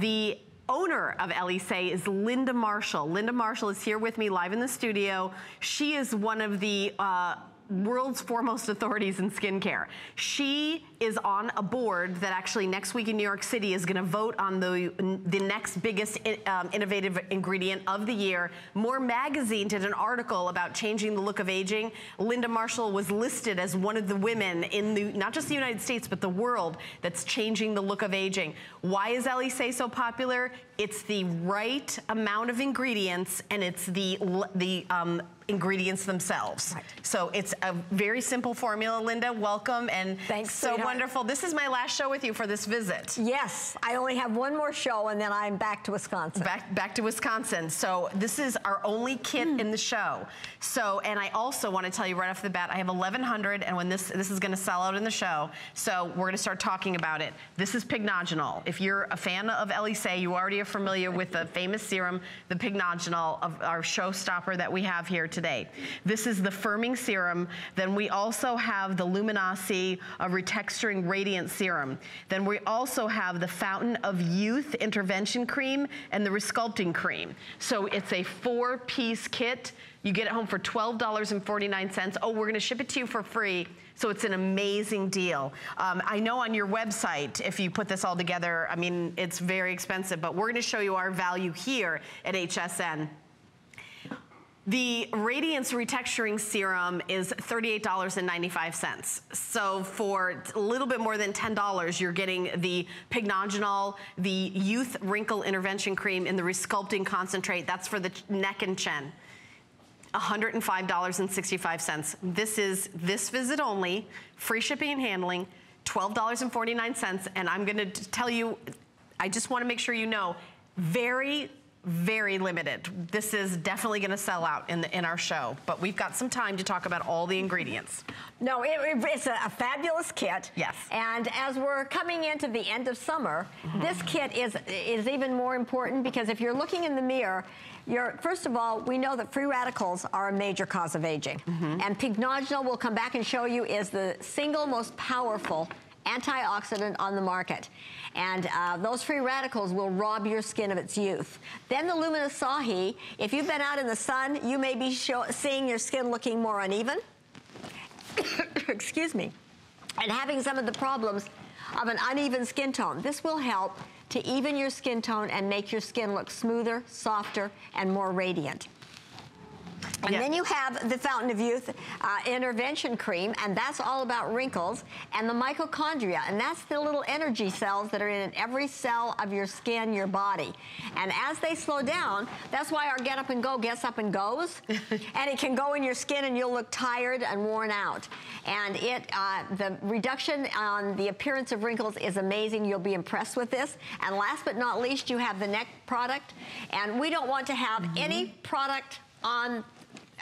The owner of Elysee is Linda Marshall. Linda Marshall is here with me live in the studio. She is one of the uh, world's foremost authorities in skincare. She is on a board that actually next week in New York City is gonna vote on the, the next biggest um, innovative ingredient of the year. More Magazine did an article about changing the look of aging. Linda Marshall was listed as one of the women in the, not just the United States, but the world that's changing the look of aging. Why is Elysee so popular? It's the right amount of ingredients and it's the, the um, ingredients themselves. Right. So it's a very simple formula, Linda. Welcome and Thanks, so sweetheart. wonderful. This is my last show with you for this visit. Yes, I only have one more show and then I'm back to Wisconsin. Back, back to Wisconsin. So this is our only kit mm. in the show. So, and I also want to tell you right off the bat, I have 1,100 and when this, this is going to sell out in the show. So we're going to start talking about it. This is Pycnogenol. If you're a fan of Elise, you already are familiar with the famous serum, the Pycnogenol of our showstopper that we have here today today. This is the firming serum. Then we also have the Luminosity Retexturing Radiant Serum. Then we also have the Fountain of Youth Intervention Cream and the Resculpting Cream. So it's a four-piece kit. You get it home for $12.49. Oh, we're gonna ship it to you for free. So it's an amazing deal. Um, I know on your website, if you put this all together, I mean, it's very expensive, but we're gonna show you our value here at HSN. The Radiance Retexturing Serum is $38.95. So for a little bit more than $10, you're getting the Pycnogenol, the Youth Wrinkle Intervention Cream, and the Resculpting Concentrate. That's for the neck and chin. $105.65. This is this visit only, free shipping and handling, $12.49. And I'm gonna tell you, I just wanna make sure you know, very very limited. This is definitely gonna sell out in, the, in our show, but we've got some time to talk about all the ingredients. No, it, it's a, a, fabulous kit. Yes. And as we're coming into the end of summer, mm -hmm. this kit is, is even more important because if you're looking in the mirror, you're, first of all, we know that free radicals are a major cause of aging. Mm -hmm. And Pycnogenol, we'll come back and show you, is the single most powerful antioxidant on the market. And uh, those free radicals will rob your skin of its youth. Then the Luminous Sahi, if you've been out in the sun, you may be seeing your skin looking more uneven. Excuse me. And having some of the problems of an uneven skin tone. This will help to even your skin tone and make your skin look smoother, softer, and more radiant. And then you have the Fountain of Youth uh, Intervention Cream, and that's all about wrinkles, and the mitochondria, and that's the little energy cells that are in every cell of your skin, your body. And as they slow down, that's why our Get Up and Go gets up and goes, and it can go in your skin and you'll look tired and worn out. And it, uh, the reduction on the appearance of wrinkles is amazing. You'll be impressed with this. And last but not least, you have the neck product, and we don't want to have mm -hmm. any product on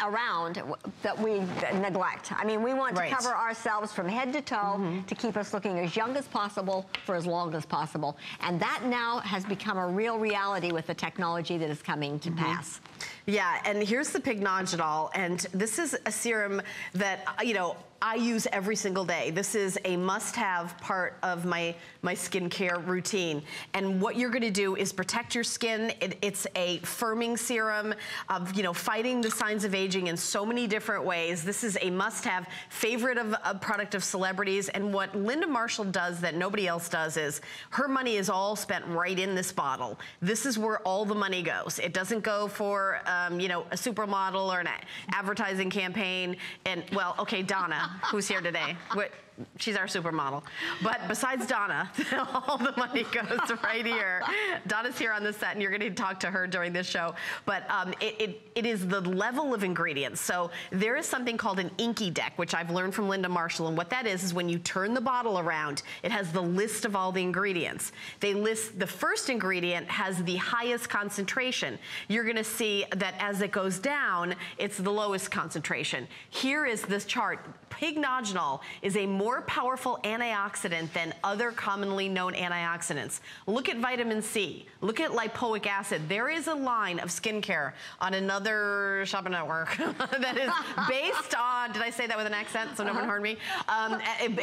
around that we neglect. I mean, we want right. to cover ourselves from head to toe mm -hmm. to keep us looking as young as possible for as long as possible. And that now has become a real reality with the technology that is coming to mm -hmm. pass. Yeah, and here's the Pycnogenol, and this is a serum that, you know, I use every single day. This is a must-have part of my, my skincare routine. And what you're gonna do is protect your skin. It, it's a firming serum of, you know, fighting the signs of aging in so many different ways. This is a must-have favorite of a product of celebrities. And what Linda Marshall does that nobody else does is her money is all spent right in this bottle. This is where all the money goes. It doesn't go for, um, you know, a supermodel or an advertising campaign. And, well, okay, Donna, who's here today. What, she's our supermodel. But besides Donna, all the money goes right here. Donna's here on the set and you're gonna talk to her during this show. But um, it, it, it is the level of ingredients. So there is something called an INCI Deck, which I've learned from Linda Marshall. And what that is, is when you turn the bottle around, it has the list of all the ingredients. They list, the first ingredient has the highest concentration. You're gonna see that as it goes down, it's the lowest concentration. Here is this chart. Pycnogenol is a more more powerful antioxidant than other commonly known antioxidants. Look at vitamin C. Look at lipoic acid. There is a line of skincare on another shopping network that is based on, did I say that with an accent so no uh -huh. one uh-huh. heard me? Um,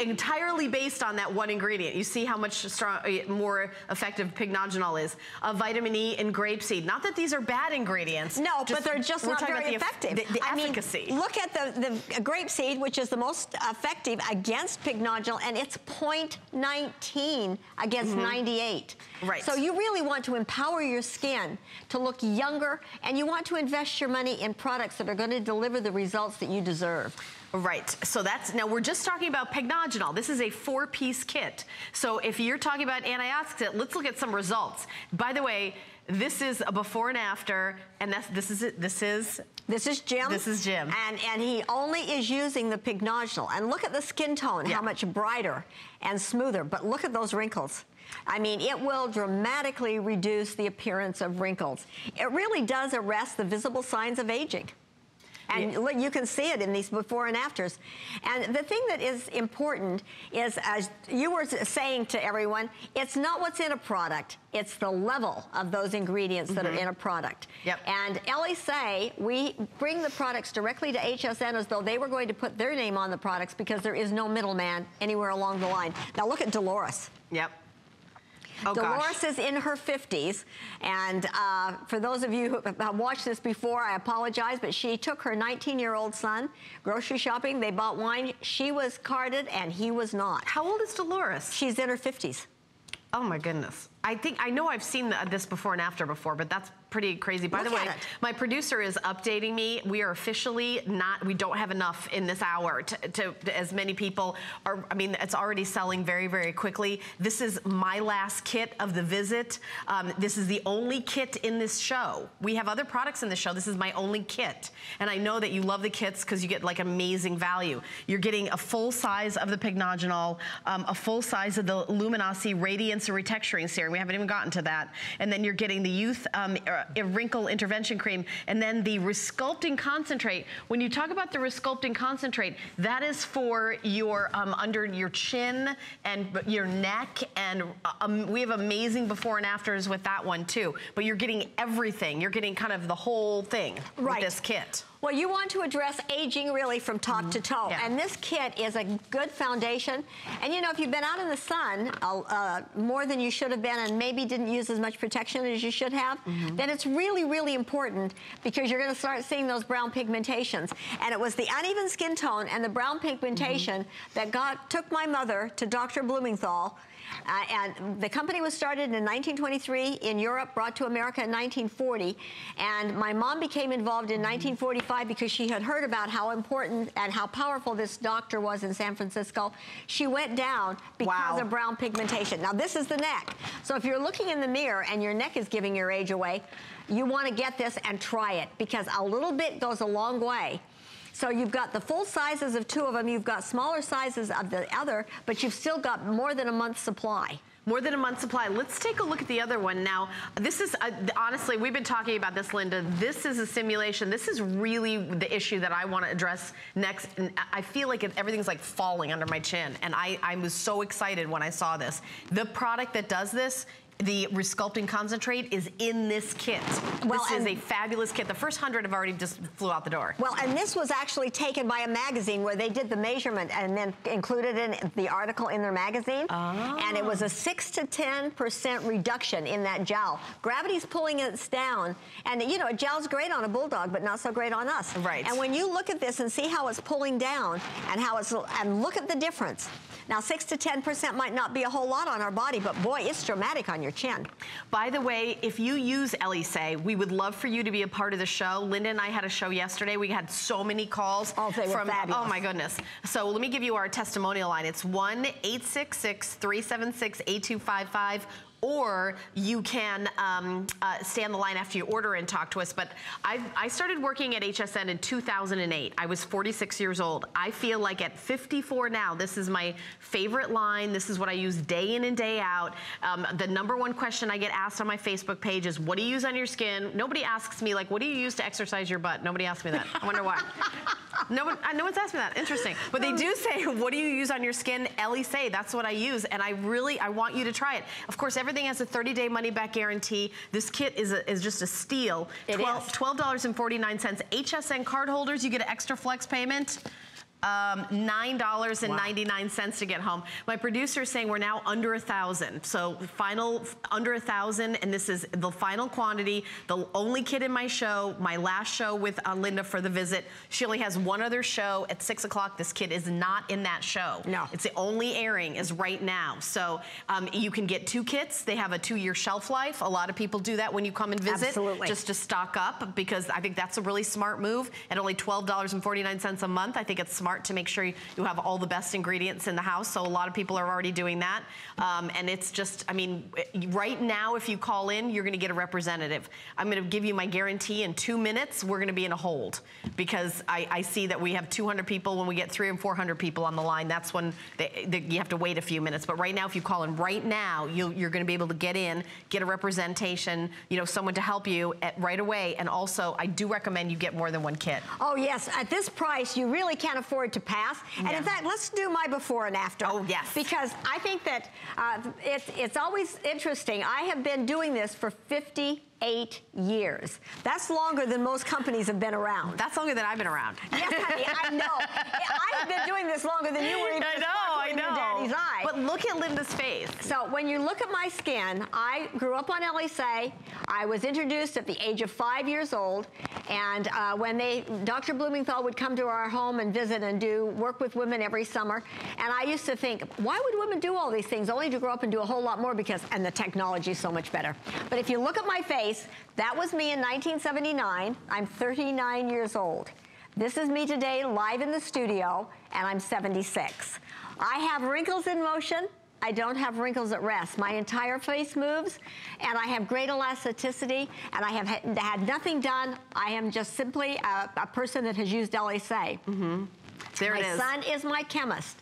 entirely based on that one ingredient. You see how much strong, uh, more effective pycnogenol is. Uh, vitamin E and grapeseed. Not that these are bad ingredients. No, just, but they're just not very the effective. The, the efficacy. Mean, look at the, the grapeseed, which is the most effective against pycnogenol, and it's 0.19 against mm -hmm. 98. Right. So you really want to empower your skin to look younger, and you want to invest your money in products that are going to deliver the results that you deserve. Right, so that's, now we're just talking about Pycnogenol. This is a four-piece kit. So if you're talking about antioxidant, let's look at some results. By the way, this is a before and after, and that's, this is it. This is this is Jim. This is Jim. And, and he only is using the Pycnogenol. And look at the skin tone, yeah. how much brighter and smoother. But look at those wrinkles. I mean, it will dramatically reduce the appearance of wrinkles. It really does arrest the visible signs of aging. And yeah. you can see it in these before and afters. And the thing that is important is, as you were saying to everyone, it's not what's in a product, it's the level of those ingredients mm -hmm. that are mm-hmm. in a product. Yep. And Elysee, we bring the products directly to HSN as though they were going to put their name on the products because there is no middleman anywhere along the line. Now look at Dolores. Yep. Oh, Dolores gosh. is in her 50s, and uh, for those of you who have watched this before, I apologize, but she took her 19-year-old son grocery shopping. They bought wine. She was carded, and he was not. How old is Dolores? She's in her 50s. Oh, my goodness. I think, I know I've seen the, this before and after before, but that's pretty crazy. By Look the way, my producer is updating me. We are officially not, we don't have enough in this hour to, to, to, as many people are, I mean, it's already selling very, very quickly. This is my last kit of the visit. Um, this is the only kit in this show. We have other products in the show. This is my only kit. And I know that you love the kits because you get like amazing value. You're getting a full size of the Pycnogenol, um, a full size of the Luminosity Radiance and Retexturing Serum we haven't even gotten to that. And then you're getting the Youth um, uh, Wrinkle Intervention Cream, and then the Resculpting Concentrate. When you talk about the Resculpting Concentrate, that is for your um, under your chin and your neck, and uh, um, we have amazing before and afters with that one too. But you're getting everything. You're getting kind of the whole thing right. with this kit. Well, you want to address aging really from top mm -hmm. to toe. Yeah. And this kit is a good foundation. And you know, if you've been out in the sun uh, uh, more than you should have been and maybe didn't use as much protection as you should have, mm -hmm. then it's really, really important because you're going to start seeing those brown pigmentations. And it was the uneven skin tone and the brown pigmentation mm -hmm. that got took my mother to Dr. Blumenthal uh, and the company was started in 1923 in Europe, brought to America in 1940. And my mom became involved in 1945 because she had heard about how important and how powerful this doctor was in San Francisco. She went down because wow. of brown pigmentation. Now, this is the neck. So if you're looking in the mirror and your neck is giving your age away, you want to get this and try it because a little bit goes a long way. So you've got the full sizes of two of them, you've got smaller sizes of the other, but you've still got more than a month's supply more than a month supply. Let's take a look at the other one. Now, this is, uh, honestly, we've been talking about this, Linda. This is a simulation. This is really the issue that I want to address next. And I feel like everything's like falling under my chin. And I, I was so excited when I saw this. The product that does this the Resculpting Concentrate is in this kit. Well, this is a fabulous kit. The first hundred have already just flew out the door. Well, and this was actually taken by a magazine where they did the measurement and then included in the article in their magazine. Oh. And it was a 6 to 10% reduction in that gel. Gravity's pulling it down. And, you know, a gel's great on a bulldog, but not so great on us. Right. And when you look at this and see how it's pulling down and how it's, and look at the difference. Now, 6 to 10% might not be a whole lot on our body, but boy, it's dramatic on your chin. By the way, if you use Elise, we would love for you to be a part of the show. Linda and I had a show yesterday. We had so many calls. Oh, they from, were fabulous. Oh, my goodness. So let me give you our testimonial line. It's 1-866-376-8255 or you can um, uh, stay on the line after you order and talk to us. But i I started working at HSN in 2008. I was 46 years old. I feel like at 54 now, this is my favorite line. This is what I use day in and day out. Um, the number one question I get asked on my Facebook page is, what do you use on your skin? Nobody asks me, like, what do you use to exercise your butt? Nobody asks me that. I wonder why. No one, uh, no one's asked me that. Interesting. But they do say, what do you use on your skin? Elysee, that's what I use. And I really, I want you to try it. Of course, everything has a 30-day money-back guarantee. This kit is, a, is just a steal. It 12, is. $12.49. HSN card holders, you get an extra flex payment. Um, $9.99 to get home. My producer is saying we're now under a thousand. So final under a thousand, and this is the final quantity. The only kid in my show, my last show with uh, Linda for the visit. She only has one other show at six o'clock. This kid is not in that show. No. It's the only airing is right now. So um, you can get two kits. They have a two-year shelf life. A lot of people do that when you come and visit. Absolutely. Just to stock up because I think that's a really smart move. At only $12.49 a month, I think it's smart to make sure you you have all the best ingredients in the house. So a lot of people are already doing that. Um, and it's just, I mean, right now, if you call in, you're gonna get a representative. I'm gonna give you my guarantee in two minutes, we're gonna be in a hold because I, I see that we have 200 people. When we get three and 400 people on the line, that's when they, they, you have to wait a few minutes. But right now, if you call in right now, you'll, you're gonna be able to get in, get a representation, you know, someone to help you at, right away. And also, I do recommend you get more than one kit. Oh, yes. At this price, you really can't afford to pass. And Yeah. in fact, let's do my before and after. Oh, yes. Because I think that uh, it's, it's always interesting. I have been doing this for 58 years. That's longer than most companies have been around. That's longer than I've been around. Yes, honey, I know. I have been doing this longer than you were even I know, I in your know. daddy's eye. But look at Linda's face. So when you look at my skin, I grew up on Elysee. I was introduced at the age of five years old, and uh, when they, Dr. Blumenthal would come to our home and visit and do work with women every summer, and I used to think, why would women do all these things only to grow up and do a whole lot more because, and the technology is so much better. But if you look at my face, that was me in 1979. I'm 39 years old. This is me today live in the studio, and I'm 76. I have wrinkles in motion. I don't have wrinkles at rest. My entire face moves, and I have great elasticity, and I have had, nothing done. I am just simply a, a person that has used Elysee. Mm-hmm. There my it is. son is my chemist.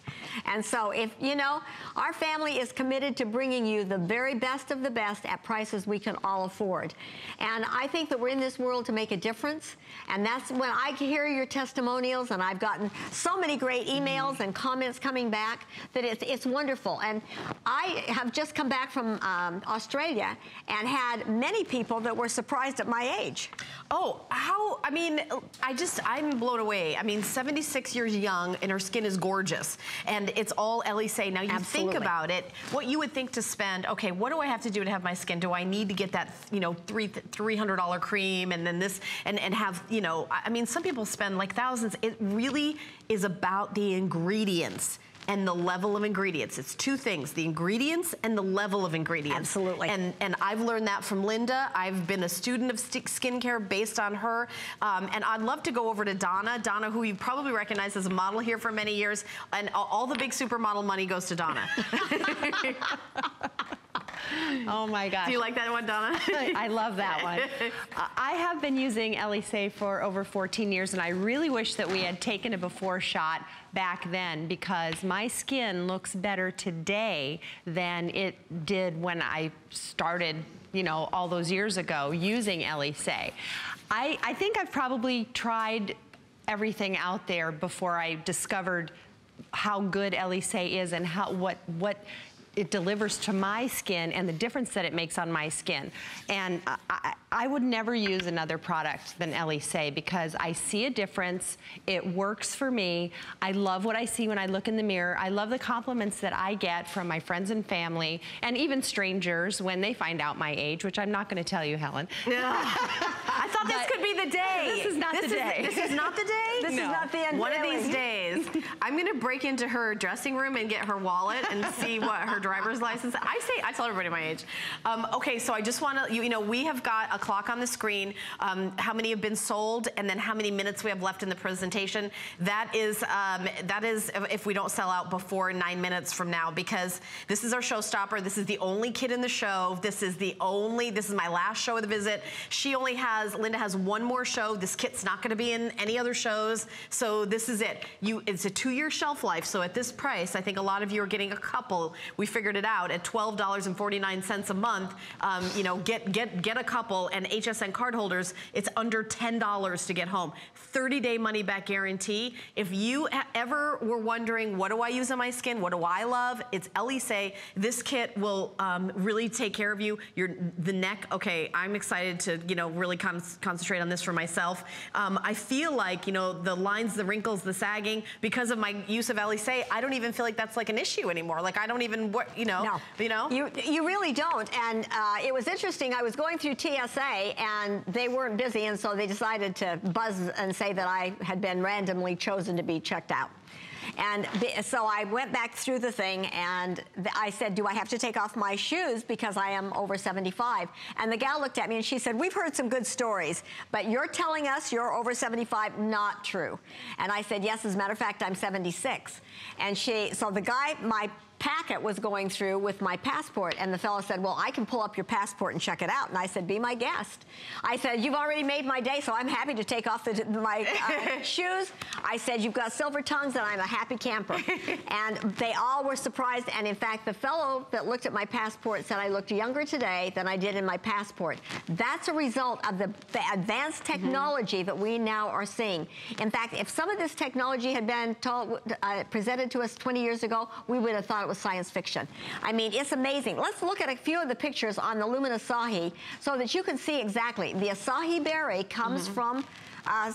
And so if, you know, our family is committed to bringing you the very best of the best at prices we can all afford. And I think that we're in this world to make a difference. And that's when I hear your testimonials and I've gotten so many great emails and comments coming back that it's, it's wonderful. And I have just come back from um, Australia and had many people that were surprised at my age. Oh, how, I mean, I just, I'm blown away. I mean, 76 years young and her skin is gorgeous. And it's all Elysee. Now you Absolutely. think about it, what you would think to spend, okay, what do I have to do to have my skin? Do I need to get that, you know, three, $300 cream and then this, and, and have, you know, I mean, some people spend like thousands. It really is about the ingredients and the level of ingredients. It's two things, the ingredients and the level of ingredients. Absolutely. And and I've learned that from Linda. I've been a student of skincare based on her. Um, and I'd love to go over to Donna. Donna, who you probably recognize as a model here for many years. And all, all the big supermodel money goes to Donna. Oh my gosh. Do you like that one, Donna? I love that one. Uh, I have been using Elise for over 14 years, and I really wish that we had taken a before shot back then because my skin looks better today than it did when I started, you know, all those years ago using Elise. I, I think I've probably tried everything out there before I discovered how good Elise is and how what what it delivers to my skin and the difference that it makes on my skin. And I, I, I would never use another product than Elise because I see a difference. It works for me. I love what I see when I look in the mirror. I love the compliments that I get from my friends and family and even strangers when they find out my age, which I'm not going to tell you, Helen. I thought this But could be the day. this is not this the day. This is not the day? This is not the end. One of these days, I'm gonna break into her dressing room and get her wallet and see what her driver's license. I say, I tell everybody my age. Um, okay, so I just want to, you, you know, we have got a clock on the screen. Um, how many have been sold, and then how many minutes we have left in the presentation. That is, um, that is if we don't sell out before nine minutes from now, because this is our showstopper. This is the only kid in the show. This is the only. This is my last show of the visit. She only has. Linda has one more show. This kit's not going to be in any other shows. So this is it. You. It's a two-year shelf life. So at this price, I think a lot of you are getting a couple. We figured it out at $12.49 a month. Um, you know, get get get a couple and HSN cardholders, it's under $10 to get home. 30-day money back guarantee. If you ever were wondering, what do I use on my skin? What do I love? It's Elise. This kit will um, really take care of you. Your the neck. Okay, I'm excited to you know really con concentrate on this for myself. Um, I feel like you know the lines, the wrinkles, the sagging because of my use of Elise, I don't even feel like that's like an issue anymore. Like I don't even you know no. you know you you really don't. And uh, it was interesting. I was going through TSA and they weren't busy, and so they decided to buzz and say that I had been randomly chosen to be checked out. And so I went back through the thing and I said, do I have to take off my shoes because I am over 75? And the gal looked at me and she said, we've heard some good stories, but you're telling us you're over 75, not true. And I said, yes, as a matter of fact, I'm 76. And she, so the guy, my packet was going through with my passport and the fellow said, well, I can pull up your passport and check it out. And I said, be my guest. I said, you've already made my day, so I'm happy to take off the, my uh, shoes. I said, you've got silver tongues and I'm a happy camper. and they all were surprised. And in fact, the fellow that looked at my passport said I looked younger today than I did in my passport. That's a result of the, the advanced mm-hmm. technology mm -hmm. that we now are seeing. In fact, if some of this technology had been told, uh, presented to us 20 years ago, we would have thought it was science fiction. I mean, it's amazing. Let's look at a few of the pictures on the Lumen Acai so that you can see exactly. The Acai berry comes mm -hmm. from uh,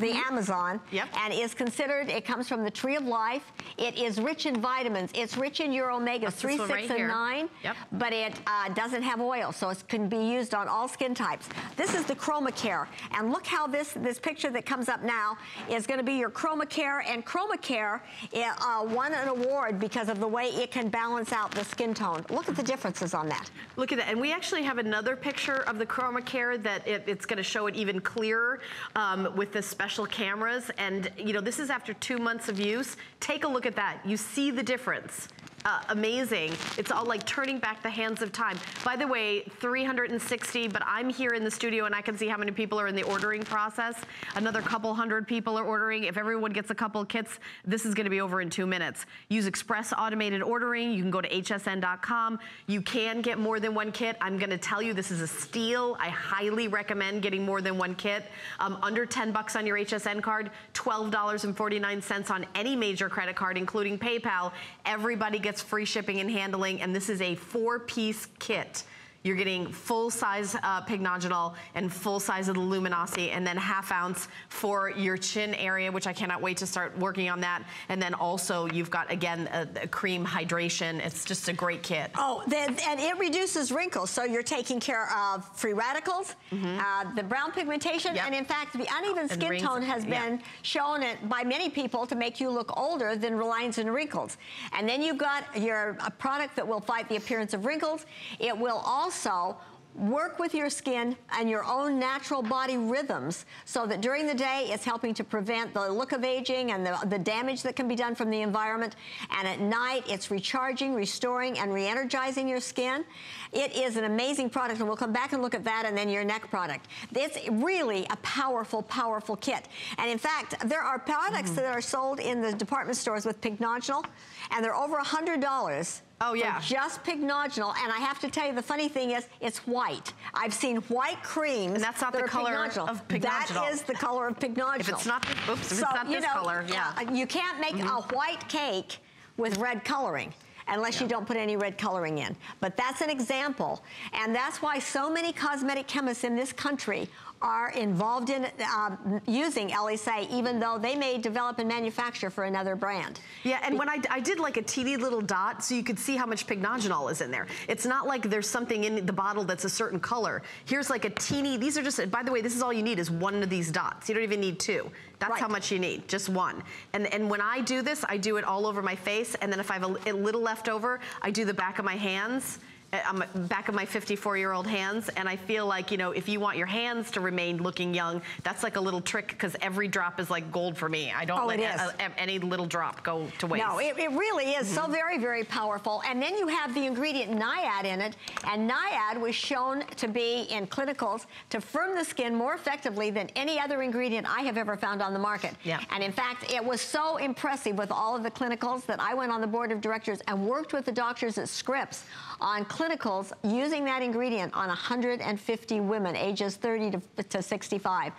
the. Amazon yep. and is considered, it comes from the tree of life. It is rich in vitamins. It's rich in your omega 3, 6, right and 9, yep. but it uh, doesn't have oil, so it can be used on all skin types. This is the Chroma Care, and look how this, this picture that comes up now is going to be your Chroma Care, and Chroma Care uh, won an award because of the way it can balance out the skin tone. Look at the differences on that. Look at that, and we actually have another picture of the Chroma Care that it, it's going to show it even clearer um, with the special cameras. And, you know, this is after two months of use. Take a look at that. You see the difference uh, amazing. It's all like turning back the hands of time. By the way, 360, but I'm here in the studio and I can see how many people are in the ordering process. Another couple hundred people are ordering. If everyone gets a couple kits, this is gonna be over in two minutes. Use express automated ordering. You can go to hsn.com. You can get more than one kit. I'm gonna tell you this is a steal. I highly recommend getting more than one kit. Um, under 10 bucks on your HSN card, $12.49 on any major credit card, including PayPal. Everybody gets free shipping and handling, and this is a four-piece kit. You're getting full size uh, Pycnogenol and full size of the Luminosity and then half ounce for your chin area, which I cannot wait to start working on that. And then also you've got, again, a, a cream hydration. It's just a great kit. Oh, then, and it reduces wrinkles. So you're taking care of free radicals, mm -hmm. uh, the brown pigmentation, yep. and in fact, the uneven skin tone has been yeah. shown by many people to make you look older than lines and wrinkles. And then you've got your a product that will fight the appearance of wrinkles. It will also also work with your skin and your own natural body rhythms so that during the day it's helping to prevent the look of aging and the, the damage that can be done from the environment. And at night it's recharging, restoring, and re-energizing your skin. It is an amazing product and we'll come back and look at that and then your neck product. It's really a powerful, powerful kit. And in fact, there are products mm -hmm. that are sold in the department stores with pink Pycnogenol and they're over a $100 Oh, yeah. just Pycnogenol. And I have to tell you, the funny thing is, it's white. I've seen white creams. And that's not the color Pycnogenol. of Pycnogenol. That is the color of Pycnogenol. If it's not, oops, if so, it's not this know, color, yeah. Uh, you can't make mm -hmm. a white cake with red coloring unless yeah. you don't put any red coloring in. But that's an example. And that's why so many cosmetic chemists in this country are involved in um, using Elysee, even though they may develop and manufacture for another brand. Yeah, and when I, I did like a teeny little dot so you could see how much Pycnogenol is in there. It's not like there's something in the bottle that's a certain color. Here's like a teeny, these are just, by the way, this is all you need is one of these dots. You don't even need two. That's right. how much you need, just one. And, and when I do this, I do it all over my face, and then if I have a, a little left over, I do the back of my hands, I'm back of my 54 year old hands and I feel like, you know, if you want your hands to remain looking young, that's like a little trick because every drop is like gold for me. I don't Oh, let it is. a- a- any little drop go to waste. No, it, it really is so mm-hmm. very, very powerful. And then you have the ingredient NIAD in it. And NIAD was shown to be in clinicals to firm the skin more effectively than any other ingredient I have ever found on the market. Yeah. And in fact, it was so impressive with all of the clinicals that I went on the board of directors and worked with the doctors at Scripps on clinicals using that ingredient on 150 women ages 30 to, to 65.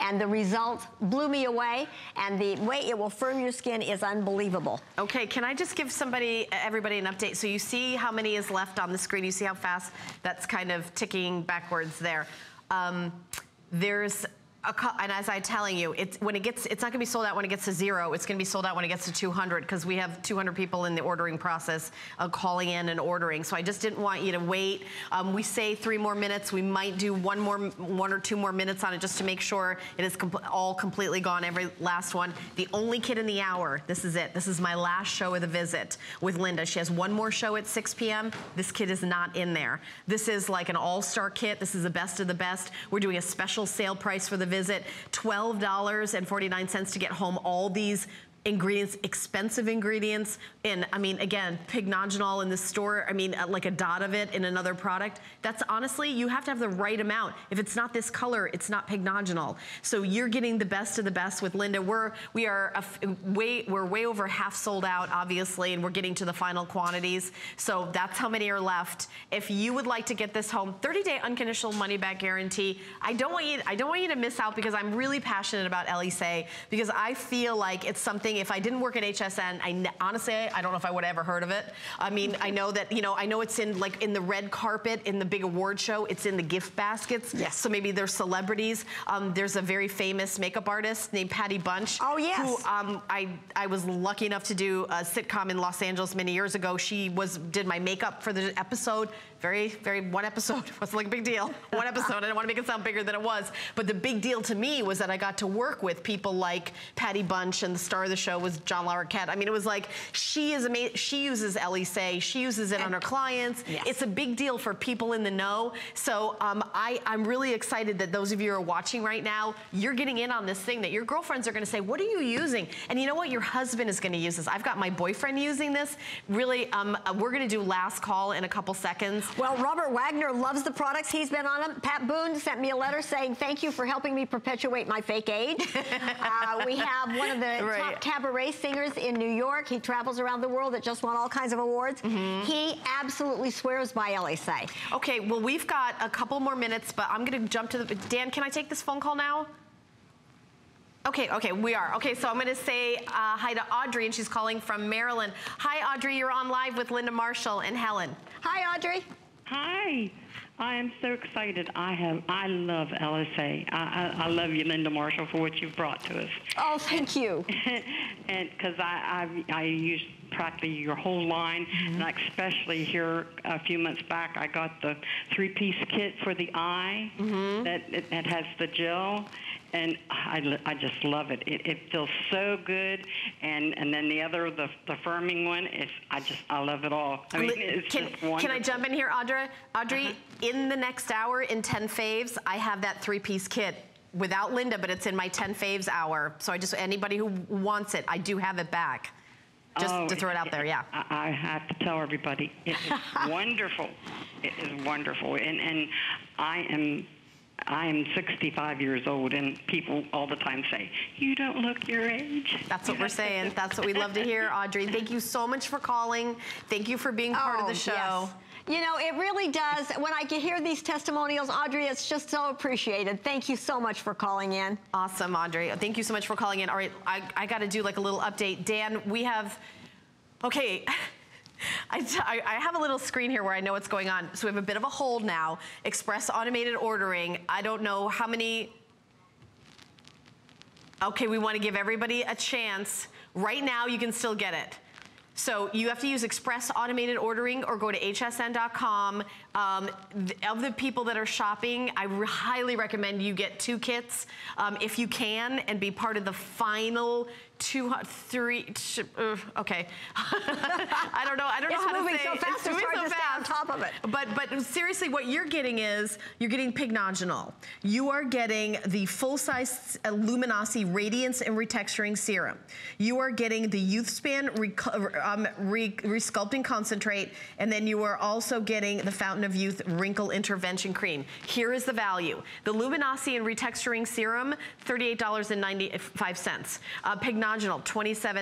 And the results blew me away. And the way it will firm your skin is unbelievable. Okay, can I just give somebody, everybody an update? So you see how many is left on the screen. You see how fast that's kind of ticking backwards there. Um, there's and as I'm telling you, it's when it gets, it's not gonna be sold out when it gets to zero. It's gonna be sold out when it gets to 200 because we have 200 people in the ordering process uh, calling in and ordering. So I just didn't want you to wait. Um, we say three more minutes. We might do one more, one or two more minutes on it just to make sure it is all completely gone. Every last one. The only kid in the hour. This is it. This is my last show of the visit with Linda. She has one more show at 6 p.m. This kid is not in there. This is like an all-star kit. This is the best of the best. We're doing a special sale price for the visit, $12.49 to get home all these ingredients, expensive ingredients. And I mean, again, pycnogenol in the store, I mean, uh, like a dot of it in another product. That's honestly, you have to have the right amount. If it's not this color, it's not pycnogenol. So you're getting the best of the best with Linda. We're, we are way, we're way over half sold out, obviously, and we're getting to the final quantities. So that's how many are left. If you would like to get this home, 30 day unconditional money back guarantee. I don't want you, I don't want you to miss out because I'm really passionate about Elise because I feel like it's something, if I didn't work at HSN, I honestly, I don't know if I would have ever heard of it. I mean, I know that, you know, I know it's in like in the red carpet, in the big award show, it's in the gift baskets. Yes. So maybe they're celebrities. Um, there's a very famous makeup artist named Patty Bunch. Oh, yes. Who um, I, I was lucky enough to do a sitcom in Los Angeles many years ago. She was did my makeup for the episode. Very, very, one episode wasn't like a big deal. One episode, I didn't want to make it sound bigger than it was. But the big deal to me was that I got to work with people like Patty Bunch and the star of the show was John Larroquette. I mean, it was like, she is amazing. She uses Elise, she uses it on her clients. Yes. It's a big deal for people in the know. So um, I, I'm really excited that those of you who are watching right now, you're getting in on this thing that your girlfriends are gonna say, what are you using? And you know what? Your husband is gonna use this. I've got my boyfriend using this. Really, um, uh, we're gonna do last call in a couple seconds. Well, Robert Wagner loves the products. He's been on them. Pat Boone sent me a letter saying, thank you for helping me perpetuate my fake age. uh, we have one of the Right. top cabaret singers in New York. He travels around the world that just won all kinds of awards. Mm-hmm. He absolutely swears by Elysee. Okay, well, we've got a couple more minutes, but I'm gonna jump to the, Dan, can I take this phone call now? Okay, okay, we are. Okay, so I'm gonna say uh, hi to Audrey, and she's calling from Maryland. Hi, Audrey, you're on live with Linda Marshall and Helen. Hi, Audrey. Hi. I am so excited. I have, I love Elysee. I, I, I love you, Linda Marshall, for what you've brought to us. Oh, thank you. and because I, I, I use practically your whole line, and I especially here a few months back, I got the three-piece kit for the eye that it, that has the gel. And I, I just love it. it. It feels so good, and and then the other, the the firming one, is I just I love it all. I mean, it's can, just wonderful. can I jump in here, Audra? Audrey, uh-huh. in the next hour, in 10 faves, I have that three-piece kit without Linda, but it's in my 10 faves hour. So I just, anybody who wants it, I do have it back. Just Oh, to throw it out there, yeah. I, I have to tell everybody, it is wonderful. It is wonderful, and and I am. I am 65 years old, and people all the time say, "You don't look your age." That's what we're saying. That's what we love to hear, Audrey. Thank you so much for calling. Thank you for being part of Oh, the show. yes. You know, it really does. When I can hear these testimonials, Audrey, it's just so appreciated. Thank you so much for calling in. Awesome, Audrey. Thank you so much for calling in. All right, I, I got to do like a little update. Dan, we have, okay. I, have a little screen here where I know what's going on. So we have a bit of a hold now. Express automated ordering. I don't know how many. Okay, we want to give everybody a chance. Right now, you can still get it. So you have to use Express Automated Ordering or go to hsn.com. Um, of the people that are shopping, I highly recommend you get two kits um, if you can and be part of the final two, three, uh, okay. I don't know. I don't It's know how to say so fast, it's moving hard to stay on top of it. But but seriously, what you're getting is you're getting Pycnogenol. You are getting the full-size Luminosity Radiance and Retexturing Serum. You are getting the Youth Span um, re- Resculpting Concentrate, and then you are also getting the Fountain of Youth Wrinkle Intervention Cream. Here is the value: the Luminosity and Retexturing Serum, thirty-eight dollars and ninety-five cents. Uh, Pycnogenol,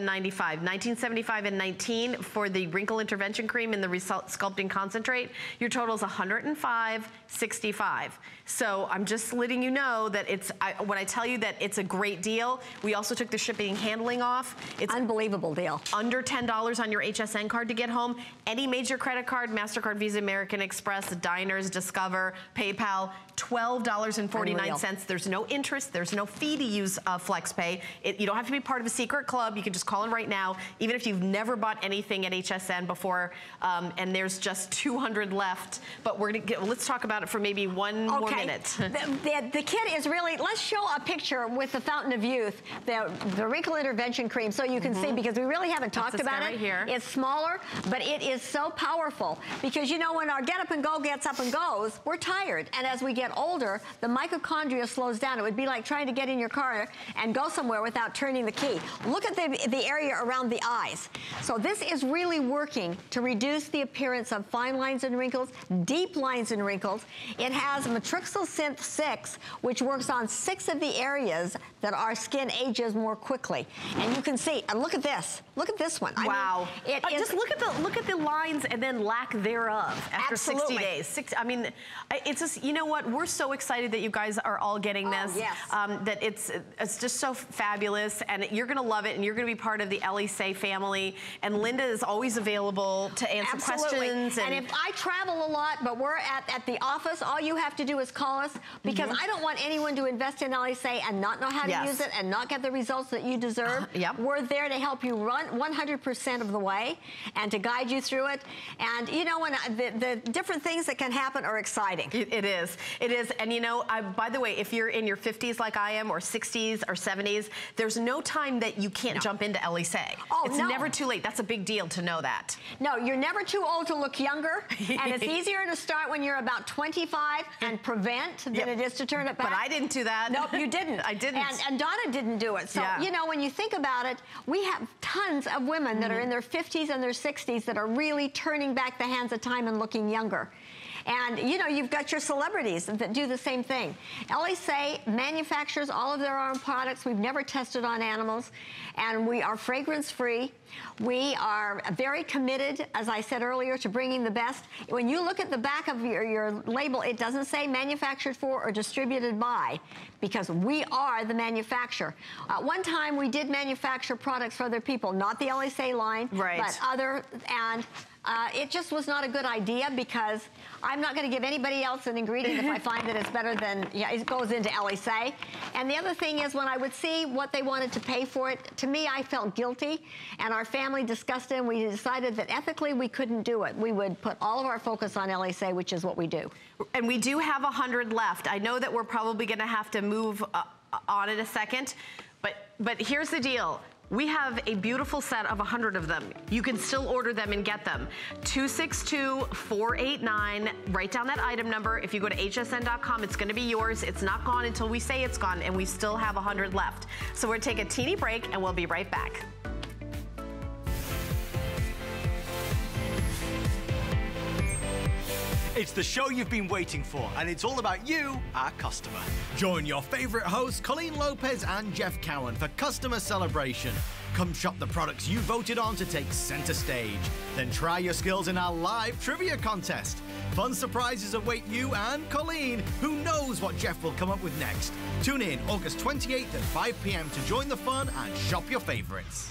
ninety-five. Nineteen seventy-five and nineteen for the Wrinkle Intervention Cream and the Resculpting Concentrate. Your total is 105.65. So I'm just letting you know that it's I, when I tell you that it's a great deal. We also took the shipping and handling off. It's Unbelievable deal. under $10 on your HSN card to get home. Any major credit card, MasterCard, Visa, American Express, Diners, Discover, PayPal, $12.49. There's no interest, there's no fee to use uh, FlexPay. It, you don't have to be part of a secret club. You can just call in right now, even if you've never bought anything at HSN before, um, and there's just 200 left. But we're gonna get, let's talk about it for maybe one more minute. the, the, the kit is really, let's show a picture with the Fountain of Youth, the, the wrinkle intervention cream, so you can see, because we really haven't talked about right it. here. It's smaller, but it is so powerful. Because you know, when our get up and go gets up and goes, we're tired. And as we get older, the mitochondria slows down. It would be like trying to get in your car and go somewhere without turning the key. Look at the, the area around the eyes. So this is really working to reduce the appearance of fine lines and wrinkles, deep lines and wrinkles. It has matrixyl synth 6, which works on six of the areas that our skin ages more quickly. And you can see, and look at this. Look at this one. I mean, Wow. it Uh, is- just look at the look at the lines and then lack thereof after Absolutely. 60 days. Six, I mean, it's just you know what? We're so excited that you guys are all getting Oh, this. yes. Um, that it's it's just so fabulous, and you're gonna love it, and you're gonna be part of the Elysee family. And Linda is always available to answer Absolutely. questions. And, if I travel a lot, but we're at, at the office, all you have to do is call us because I don't want anyone to invest in Elysee and not know how to. Yes. use it and not get the results that you deserve. Yep. We're there to help you run 100% of the way and to guide you through it. And you know, when I, the, the different things that can happen are exciting. It it is. It is. And you know, I, by the way, if you're in your 50s like I am, or 60s or 70s, there's no time that you can't jump into Elysee. Oh, it's no. never too late. That's a big deal to know that. No, you're never too old to look younger, and it's easier to start when you're about 25 and prevent than Yep. it is to turn it back. But I didn't do that. Nope, you didn't. I didn't. And, and Donna didn't do it. So, Yeah. you know, when you think about it, we have tons of women that are Mm-hmm. in their 50s and their 60s that are really turning back the hands of time and looking younger. And, you know, you've got your celebrities that do the same thing. Elysee manufactures all of their own products. We've never tested on animals. And we are fragrance free. We are very committed, as I said earlier, to bringing the best. When you look at the back of your, your label, it doesn't say manufactured for or distributed by because we are the manufacturer. Uh, one time we did manufacture products for other people, not the Elysee line, Right. but other, and uh, it just was not a good idea because I'm not going to give anybody else an ingredient if I find that it's better than, yeah, it goes into Elysee. And the other thing is when I would see what they wanted to pay for it, to me, I felt guilty. And our family discussed it and we decided that ethically we couldn't do it. We would put all of our focus on Elysee, which is what we do. And we do have 100 left. I know that we're probably going to have to move uh, on in a second, but but here's the deal. We have a beautiful set of 100 of them. You can still order them and get them. 262-489. Write down that item number. If you go to hsn.com, it's going to be yours. It's not gone until we say it's gone, and we still have 100 left. So we're to take a teeny break, and we'll be right back. It's the show you've been waiting for, and it's all about you, our customer. Join your favorite hosts, Colleen Lopez and Jeff Cowan, for Customer Celebration. Come shop the products you voted on to take center stage. Then try your skills in our live trivia contest. Fun surprises await you and Colleen. Who knows what Jeff will come up with next? Tune in August 28th at 5 p.m. to join the fun and shop your favorites.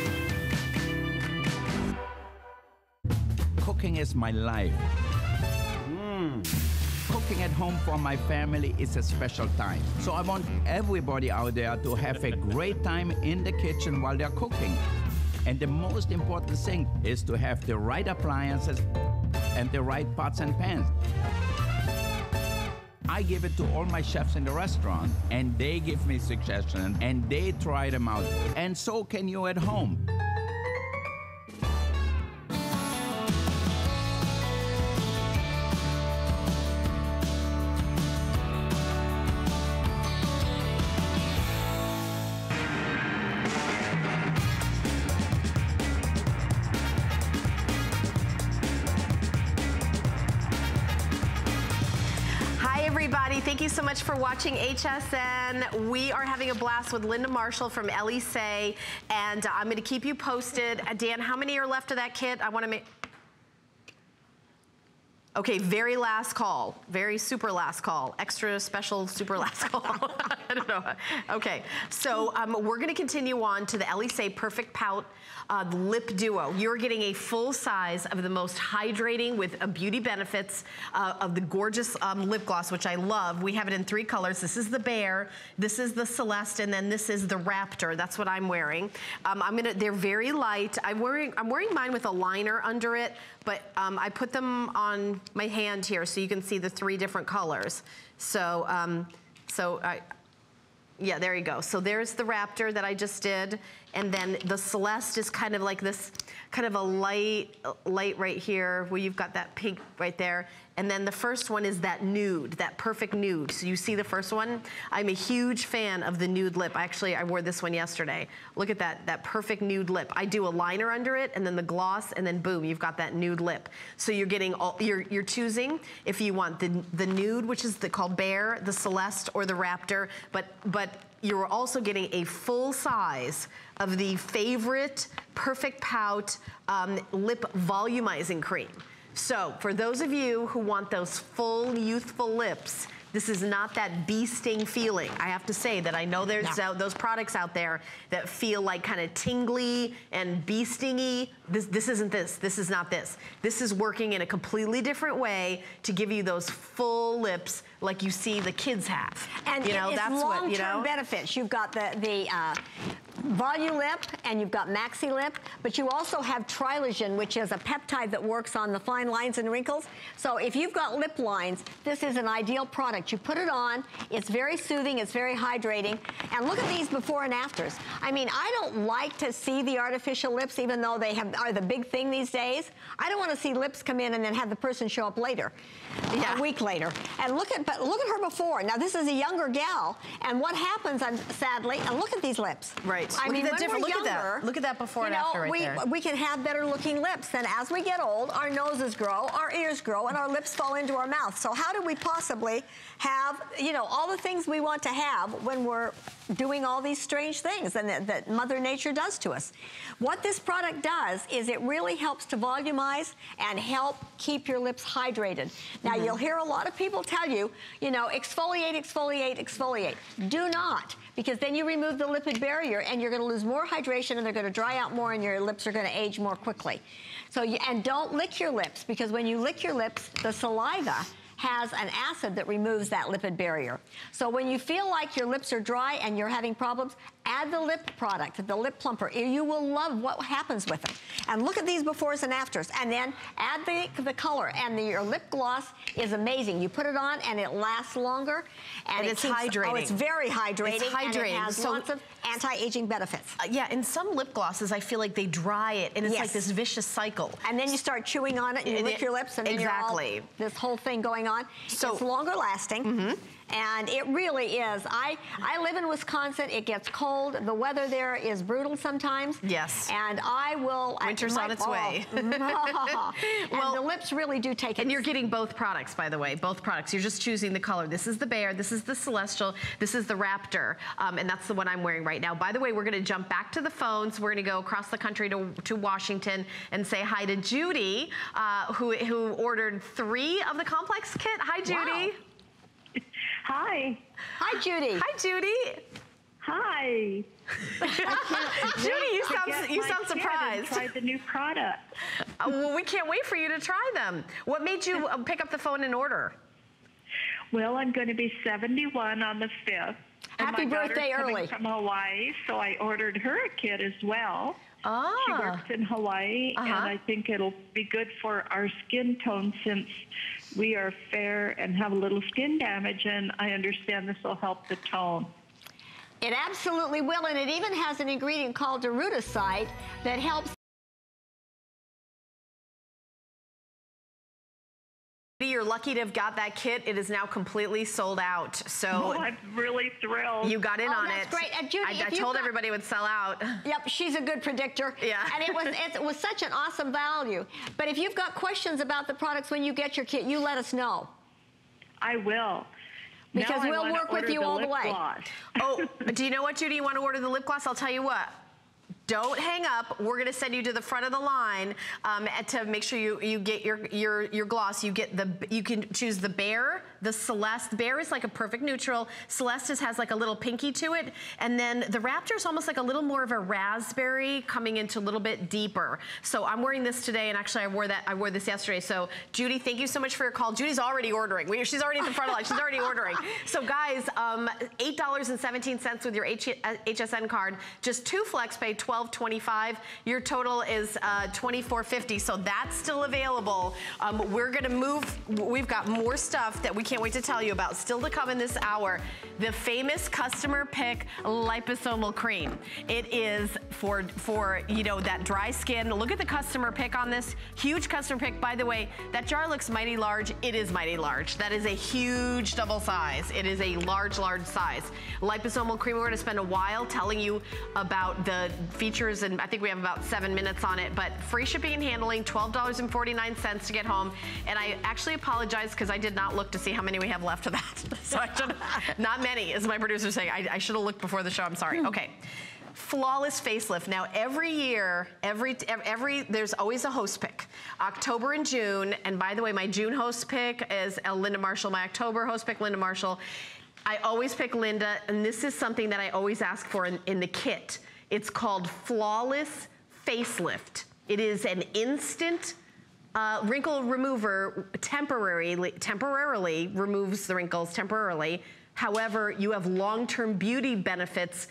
Cooking is my life. Hmm. Cooking at home for my family is a special time. So I want everybody out there to have a great time in the kitchen while they're cooking. And the most important thing is to have the right appliances and the right pots and pans. I give it to all my chefs in the restaurant, and they give me suggestions, and they try them out. And so can you at home. Watching HSN. We are having a blast with Linda Marshall from Elysee, and uh, I'm going to keep you posted. Uh, Dan, how many are left of that kit? I want to make. Okay, very last call. Very super last call. Extra special super last call. I don't know. Okay, so um, we're gonna continue on to the Elysee Perfect Pout uh, Lip Duo. You're getting a full size of the most hydrating with uh, beauty benefits uh, of the gorgeous um, lip gloss, which I love. We have it in three colors. This is the Bear, this is the Celeste, and then this is the Raptor. That's what I'm wearing. Um, I'm gonna, they're very light. I'm wearing, I'm wearing mine with a liner under it, but um, I put them on my hand here so you can see the three different colors. So, um, so I, yeah, there you go. So there's the Raptor that I just did. And then the Celeste is kind of like this, kind of a light, light right here where you've got that pink right there. And then the first one is that nude, that perfect nude. So you see the first one? I'm a huge fan of the nude lip. Actually, I wore this one yesterday. Look at that, that perfect nude lip. I do a liner under it and then the gloss and then boom, you've got that nude lip. So you're getting all, you're, you're choosing if you want the, the nude, which is the, called Bear, the Celeste, or the Raptor, but, but you're also getting a full size of the favorite Perfect Pout um, lip volumizing cream. So for those of you who want those full youthful lips, this is not that bee sting feeling. I have to say that I know there's No. uh, those products out there that feel like kind of tingly and bee stingy. This, this isn't this. This is not this. This is working in a completely different way to give you those full lips like you see the kids have. And you know, that's long-term what, you know. benefits. You've got the, the uh, Volu Lip and you've got Maxi Lip, but you also have Trylagen, which is a peptide that works on the fine lines and wrinkles. So if you've got lip lines, this is an ideal product. You put it on, it's very soothing, it's very hydrating. And look at these before and afters. I mean, I don't like to see the artificial lips, even though they have are the big thing these days. I don't want to see lips come in and then have the person show up later, Yeah. a week later. And look at, but look at her before. Now this is a younger gal, and what happens, um, sadly, and look at these lips. Right. I Look at mean, that when different- we're look at that. Look at that before you and after right we, there. we can have better looking lips. And as we get old, our noses grow, our ears grow, and our lips fall into our mouth. So how do we possibly have, you know, all the things we want to have when we're doing all these strange things and that, that Mother Nature does to us? What this product does is it really helps to volumize and help keep your lips hydrated. Now Mm-hmm. you'll hear a lot of people tell you, you know, exfoliate, exfoliate, exfoliate. Do not, because then you remove the lipid barrier and you're gonna lose more hydration and they're gonna dry out more and your lips are gonna age more quickly. So, you, and don't lick your lips, because when you lick your lips, the saliva has an acid that removes that lipid barrier. So when you feel like your lips are dry and you're having problems, add the lip product, the lip plumper. You will love what happens with it. And look at these befores and afters. And then add the, the color. And the, your lip gloss is amazing. You put it on and it lasts longer. And, And it it's keeps- hydrating. Oh, it's very hydrating. It's hydrating. And it has So- lots of anti-aging benefits. Uh, yeah, in some lip glosses, I feel like they dry it, and it's Yes. like this vicious cycle. And then you start chewing on it and you And lick your lips and you're all- exactly. this whole thing going on. So- it's longer lasting. And it really is. I, I live in Wisconsin. It gets cold. The weather there is brutal sometimes. Yes. And I will. Winter's on its oh. way. and Well, the lips really do take it. And you're getting both products, by the way, both products. You're just choosing the color. This is the Bear, this is the Celestial, this is the Raptor, um, and that's the one I'm wearing right now. By the way, we're gonna jump back to the phones. We're gonna go across the country to, to Washington and say hi to Judy, uh, who, who ordered three of the complex kit. Hi, Judy. Wow. Hi. Hi, Judy. Hi, Judy. Hi. Judy, you To sound, get you my sound kid and surprised. Try the new product. Uh, well, we can't wait for you to try them. What made you uh, pick up the phone and order? Well, I'm going to be 71 on the 5th. and Happy my daughter's birthday coming early. From Hawaii, so I ordered her a kit as well. Ah. She works in Hawaii, and Uh-huh. I think it'll be good for our skin tone since we are fair and have a little skin damage, and I understand this will help the tone. It absolutely will, and it even has an ingredient called Darudicide that helps You're lucky to have got that kit. It is now completely sold out. So Oh, I'm really thrilled. you got in Oh, on that's it. great. And Judy, I, if I told got- everybody it would sell out. Yep, she's a good predictor. Yeah. And it was it was such an awesome value. But if you've got questions about the products when you get your kit, you let us know. I will. Because Now we'll work with you all the way. gloss. oh, do you know what, Judy? You want to order the lip gloss? I'll tell you what. Don't hang up. We're going to send you to the front of the line um, to make sure you, you get your, your your gloss. You get the you can choose the Bear, the Celeste. Bear is like a perfect neutral. Celeste has like a little pinky to it, and then the Raptor is almost like a little more of a raspberry, coming into a little bit deeper. So I'm wearing this today, and actually I wore that I wore this yesterday. So Judy, thank you so much for your call. Judy's already ordering. We, she's already at the front of the line. She's already ordering. So guys, um, eight dollars and seventeen cents with your H- uh, HSN card. Just two flex pay, twelve twenty-five. Your total is uh, twenty-four fifty. So that's still available. Um, we're gonna move. We've got more stuff that we can't wait to tell you about. Still to come in this hour. The famous customer pick liposomal cream. It is for for you know that dry skin. Look at the customer pick on this. Huge customer pick. By the way, that jar looks mighty large. It is mighty large. That is a huge double size. It is a large, large size. Liposomal cream. We're to spend a while telling you about the features, and I think we have about seven minutes on it. But free shipping and handling, twelve dollars and forty nine cents to get home. And I actually apologize because I did not look to see how many we have left of that. so I should not many, as my producer saying. I, I should have looked before the show. I'm sorry. Okay. Flawless facelift. Now, every year, every every there's always a host pick. October and June. And by the way, my June host pick is uh, Linda Marshall. My October host pick, Linda Marshall. I always pick Linda, and this is something that I always ask for in, in the kit. It's called Flawless Facelift. It is an instant uh, wrinkle remover temporarily temporarily removes the wrinkles temporarily. However, you have long-term beauty benefits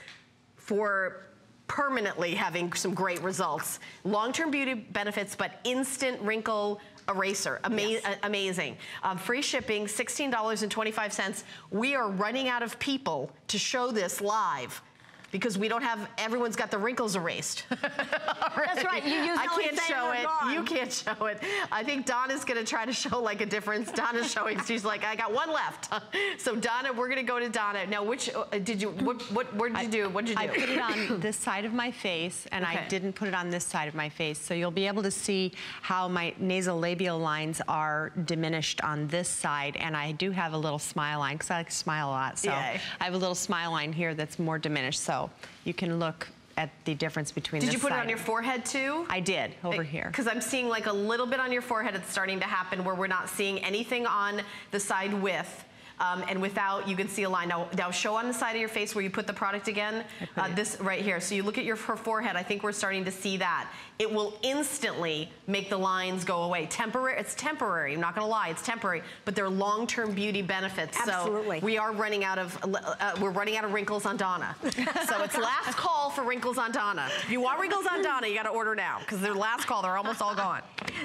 for permanently having some great results. Long-term beauty benefits, but instant wrinkle eraser. Ama- uh, amazing. Um, free shipping, $16.25. We are running out of people to show this live. Because we don't have, everyone's got the wrinkles erased. That's right, you use I can't show it. gone. You can't show it. I think Donna's gonna try to show like a difference. Donna's showing, she's like, I got one left. so Donna, we're gonna go to Donna. Now, which, uh, did you, what, what, what did you do? What did you do? I put it on this side of my face, and Okay. I didn't put it on this side of my face. So you'll be able to see how my nasolabial lines are diminished on this side, and I do have a little smile line, because I like to smile a lot. So Yay. I have a little smile line here that's more diminished. So you can look at the difference between Did you put it on your forehead too? I did, over here. Because I'm seeing like a little bit on your forehead. It's starting to happen where we're not seeing anything on the side with. Um, and without, you can see a line. Now, now show on the side of your face where you put the product again. Uh, this right here. So you look at your her forehead. I think we're starting to see that. It will instantly make the lines go away. Temporary. It's temporary. I'm not going to lie. It's temporary, but they're long-term beauty benefits. Absolutely. So we are running out of uh, we're running out of wrinkles on Donna. so it's last call for wrinkles on Donna. If you want wrinkles on Donna, you got to order now because they're last call. They're almost all gone.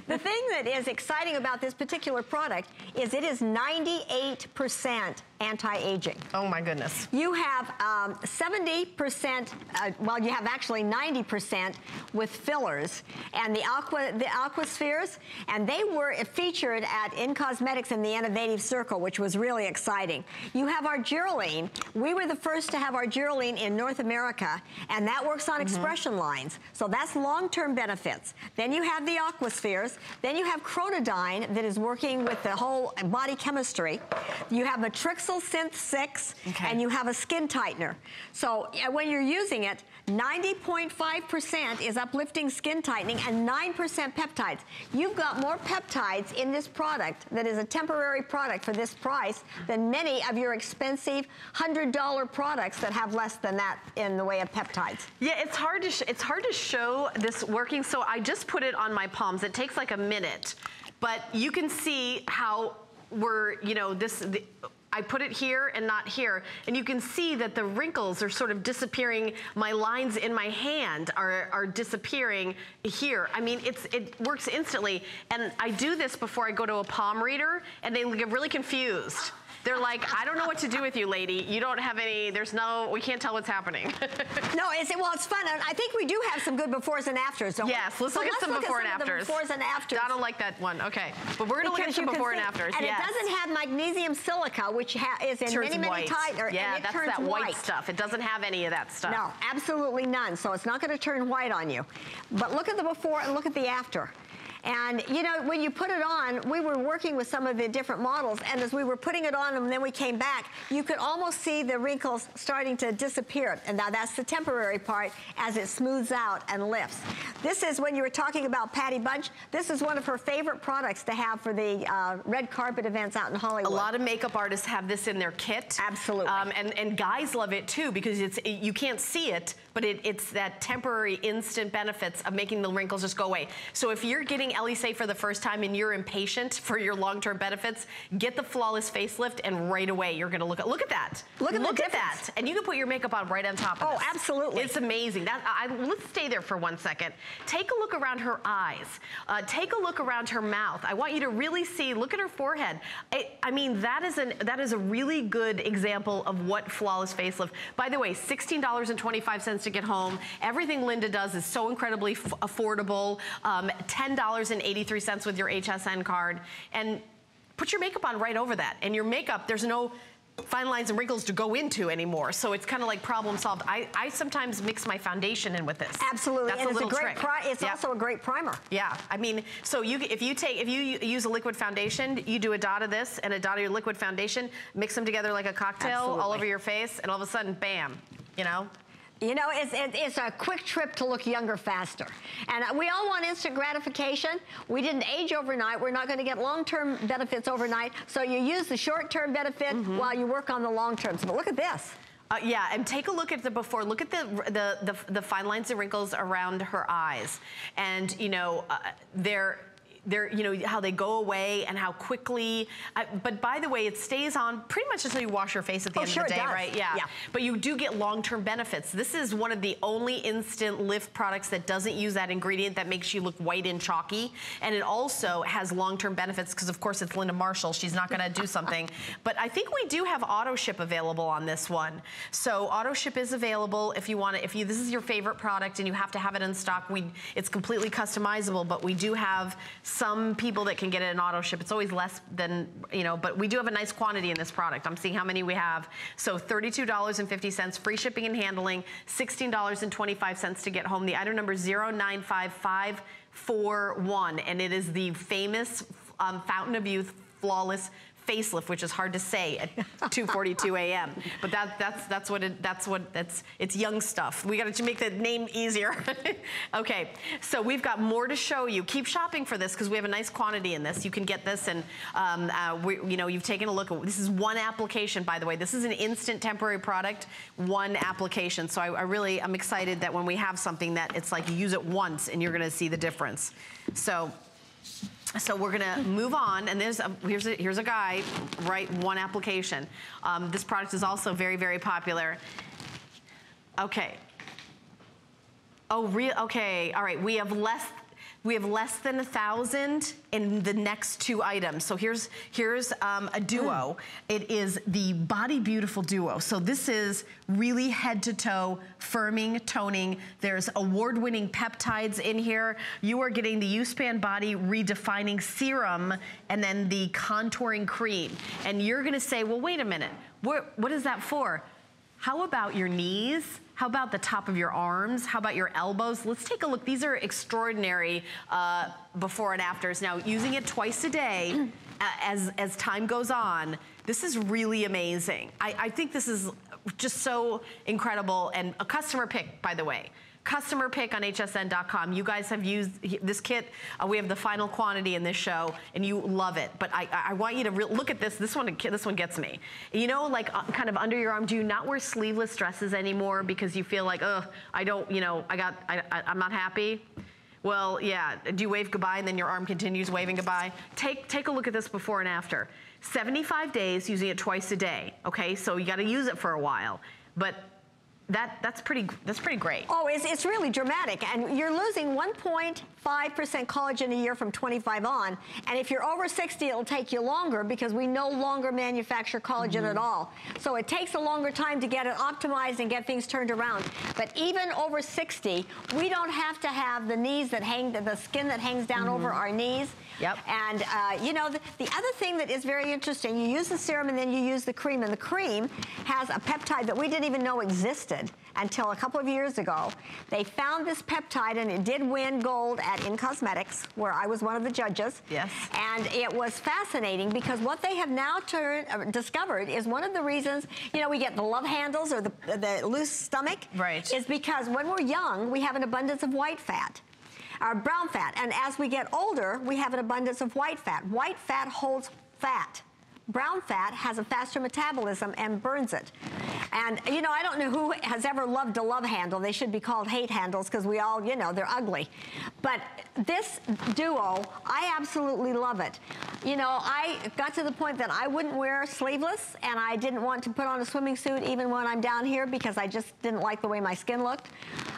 The thing that is exciting about this particular product is it is 98% sand anti-aging. Oh my goodness. You have um, 70%, uh, well, you have actually 90% with fillers and the aqua, the aquaspheres, and they were featured at In Cosmetics in the Innovative Circle, which was really exciting. You have Argireline. We were the first to have Argireline in North America, and that works on mm -hmm. expression lines. So that's long-term benefits. Then you have the aqua spheres. Then you have Chronodyn that is working with the whole body chemistry. You have Synth 6, okay. and you have a skin tightener. So when you're using it, 90.5% is uplifting skin tightening and 9% peptides. You've got more peptides in this product that is a temporary product for this price than many of your expensive $100 products that have less than that in the way of peptides. Yeah, it's hard to it's hard to show this working. So I just put it on my palms. It takes like a minute, but you can see how we're, you know, this, the, I put it here and not here. And you can see that the wrinkles are sort of disappearing. My lines in my hand are, are disappearing here. I mean, it's it works instantly. And I do this before I go to a palm reader and they get really confused. They're like, I don't know what to do with you, lady. You don't have any, there's no, we can't tell what's happening. no, it's, it well, it's fun. I think we do have some good befores and afters, don't yes, we? let's so look let's at some look before at some and afters. befores and afters. I don't like that one. Okay. But we're going to look at some before and afters. And yes. it doesn't have magnesium silica, which is in turns many, many tighter. Yeah, that's that white. white stuff. It doesn't have any of that stuff. No, absolutely none. So it's not going to turn white on you. But look at the before and look at the after. And you know, when you put it on, we were working with some of the different models, and as we were putting it on and then we came back, you could almost see the wrinkles starting to disappear. And now that's the temporary part as it smooths out and lifts. This is when you were talking about Patty Bunch, this is one of her favorite products to have for the uh, red carpet events out in Hollywood. A lot of makeup artists have this in their kit. Absolutely. Um, and, and guys love it too because it's you can't see it, but it, it's that temporary instant benefits of making the wrinkles just go away. So if you're getting Ellie for the first time and you're impatient for your long-term benefits, get the Flawless Facelift and right away you're gonna look at, look at that. Look at, look at that. And you can put your makeup on right on top of it. Oh, this. absolutely. It's amazing. That I, Let's stay there for one second. Take a look around her eyes. Uh, take a look around her mouth. I want you to really see, look at her forehead. I, I mean, that is, an, that is a really good example of what Flawless Facelift. By the way, $16.25 to get home. Everything Linda does is so incredibly affordable. Um, $10.83 with your HSN card and put your makeup on right over that. And your makeup, there's no fine lines and wrinkles to go into anymore. So it's kind of like problem solved. I, I sometimes mix my foundation in with this. Absolutely. That's and a it's little a great trick. It's also a great primer. Yeah. I mean, so you if you take if you use a liquid foundation, you do a dot of this and a dot of your liquid foundation, mix them together like a cocktail Absolutely. all over your face, and all of a sudden, bam, you know? You know, it's, it's a quick trip to look younger faster. And we all want instant gratification. We didn't age overnight. We're not going to get long-term benefits overnight. So you use the short-term benefit mm -hmm. while you work on the long term. But look at this. Uh, yeah, and take a look at the before. Look at the, the the, the fine lines and wrinkles around her eyes, and you know uh, they're they're, you know, how they go away and how quickly. I, but by the way, it stays on pretty much until you wash your face at the oh, end sure of the day, right? Yeah. yeah. But you do get long-term benefits. This is one of the only instant lift products that doesn't use that ingredient that makes you look white and chalky. And it also has long-term benefits because, of course, it's Linda Marshall. She's not going to do something. But I think we do have auto ship available on this one. So auto ship is available if you want it. If you this is your favorite product and you have to have it in stock, we it's completely customizable. But we do have some people that can get it in auto ship. It's always less than, you know, but we do have a nice quantity in this product. I'm seeing how many we have. So $32.50, free shipping and handling, $16.25 to get home. The item number is 095541, and it is the famous um, Fountain of Youth Flawless facelift, which is hard to say at 2:42 a.m. But that, that's that's what it, that's what that's it's young stuff. We got to make the name easier. okay, so we've got more to show you. Keep shopping for this because we have a nice quantity in this. You can get this, and um, uh, we, you know you've taken a look at this is one application, by the way. This is an instant temporary product, one application. So I, I really I'm excited that when we have something that it's like you use it once and you're going to see the difference. So so we're gonna move on, and there's a, here's, a, here's a guy, right, one application. Um, this product is also very, very popular. Okay. Oh, real, okay, all right, we have less, We have less than a thousand in the next two items. So here's here's um, a duo. It is the Body Beautiful Duo. So this is really head to toe firming, toning. There's award-winning peptides in here. You are getting the U-Span Body Redefining Serum and then the contouring cream. And you're gonna say, well, wait a minute, what, what is that for? How about your knees? How about the top of your arms? How about your elbows? Let's take a look. These are extraordinary uh, before and afters. Now, using it twice a day as, as time goes on, this is really amazing. I, I think this is just so incredible and a customer pick, by the way customer pick on hsn.com. You guys have used this kit. Uh, we have the final quantity in this show, and you love it. But I, I want you to look at this. This one, this one gets me. You know, like uh, kind of under your arm. Do you not wear sleeveless dresses anymore because you feel like, oh, I don't, you know, I got, I, I, I'm not happy? Well, yeah. Do you wave goodbye and then your arm continues waving goodbye? Take take a look at this before and after. 75 days using it twice a day. Okay, so you got to use it for a while, but that that's pretty that's pretty great. Oh, it's, it's really dramatic, and you're losing 1.5% collagen a year from 25 on, and if you're over 60, it'll take you longer because we no longer manufacture collagen mm -hmm. at all. So it takes a longer time to get it optimized and get things turned around. But even over 60, we don't have to have the knees that hang, the skin that hangs down mm -hmm. over our knees. Yep. And, uh, you know, the, the other thing that is very interesting, you use the serum and then you use the cream, and the cream has a peptide that we didn't even know existed until a couple of years ago. They found this peptide and it did win gold at In Cosmetics, where I was one of the judges. Yes. And it was fascinating because what they have now turned, uh, discovered is one of the reasons, you know, we get the love handles or the, the loose stomach. Right. Is because when we're young, we have an abundance of white fat our brown fat. And as we get older, we have an abundance of white fat. White fat holds fat. Brown fat has a faster metabolism and burns it. And, you know, I don't know who has ever loved a love handle. They should be called hate handles because we all, you know, they're ugly. But this duo, I absolutely love it. You know, I got to the point that I wouldn't wear sleeveless and I didn't want to put on a swimming suit even when I'm down here because I just didn't like the way my skin looked.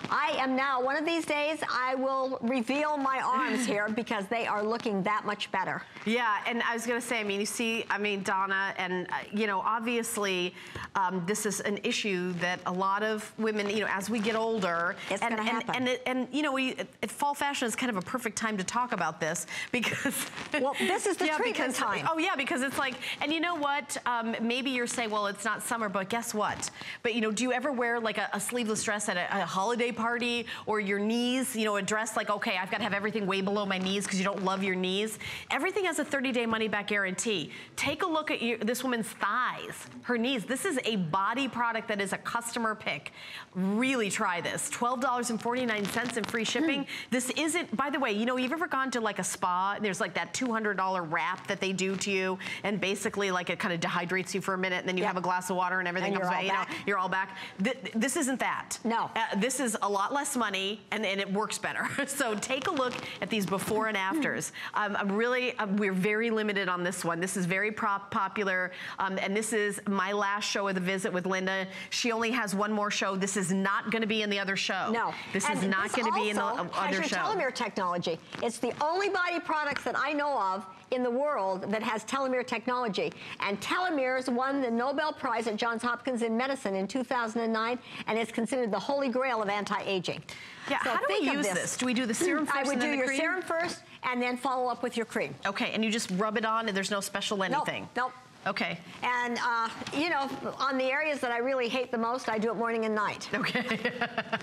I am now, one of these days, I will reveal my arms here because they are looking that much better. Yeah, and I was going to say, I mean, you see, I mean, Donna, and, uh, you know, obviously, um, this is an issue that a lot of women, you know, as we get older, it's and, and, happen. and, and, and, you know, we, fall fashion is kind of a perfect time to talk about this because... Well, this is the yeah, treatment because, time. Oh, yeah, because it's like, and you know what? Um, maybe you're saying, well, it's not summer, but guess what? But, you know, do you ever wear like a, a sleeveless dress at a, a holiday party or your knees, you know, a dress like, okay, I've got to have everything way below my knees because you don't love your knees. Everything has a 30-day money-back guarantee. Take a look at your, this woman's thighs, her knees. This is a body product that is a customer pick. Really try this. $12.49 in free shipping. Mm. This isn't, by the way, you know, you've ever gone to like a spa, there's like that $200 wrap that they do to you, and basically like it kind of dehydrates you for a minute, and then you have a glass of water and everything and comes out, you know, you're all back. Th this isn't that. No. Uh, this is a lot less money, and, and it works better. so take a look at these before and afters. Um, I'm really, um, we're very limited on this one. This is very popular, um, and this is my last show of the visit with Linda. She only has one more show. This is not going to be in the other show. No. This and is not going to be in the other show. telomere technology. It's the only body products that I know of in the world that has telomere technology. And telomeres won the Nobel Prize at Johns Hopkins in medicine in 2009, and it's considered the holy grail of anti-aging. Yeah, so how do we use this. this. Do we do the serum first I would do your cream? serum first and then follow up with your cream. Okay, and you just rub it on and there's no special anything? Nope, nope. Okay. And, uh, you know, on the areas that I really hate the most, I do it morning and night. Okay.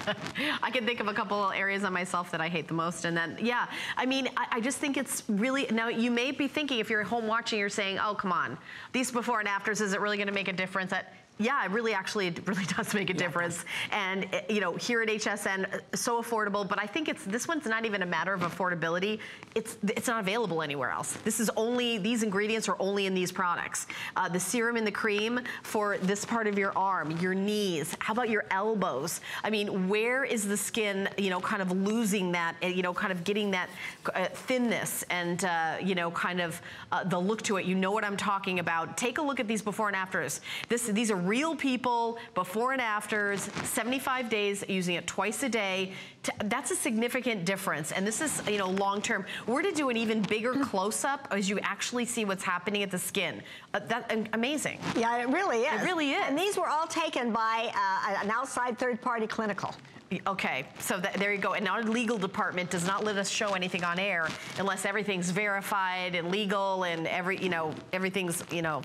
I can think of a couple areas on myself that I hate the most. And then, yeah, I mean, I, I, just think it's really, now you may be thinking, if you're at home watching, you're saying, oh, come on, these before and afters, is it really going to make a difference? That yeah, it really actually it really does make a difference. And eh, you know, here at HSN, so affordable. But I think it's this one's not even a matter of affordability. It's it's not available anywhere else. This is only these ingredients are only in these products. Uh, the serum and the cream for this part of your arm, your knees. How about your elbows? I mean, where is the skin? You know, kind of losing that. Eh, you know, kind of getting that uh, thinness and uh, you know, kind of uh, the look to it. You know what I'm talking about. Take a look at these before and afters. This these are real people, before and afters, 75 days, using it twice a day. T- That's a significant difference. And this is, you know, long term. We're to do an even bigger close up as you actually see what's happening at the skin. Uh, that am- amazing. Yeah, it really is. It really is. And these were all taken by uh, an outside third-party clinical. Okay, so that, there you go. And our legal department does not let us show anything on air unless everything's verified and legal and every, you know, everything's, you know,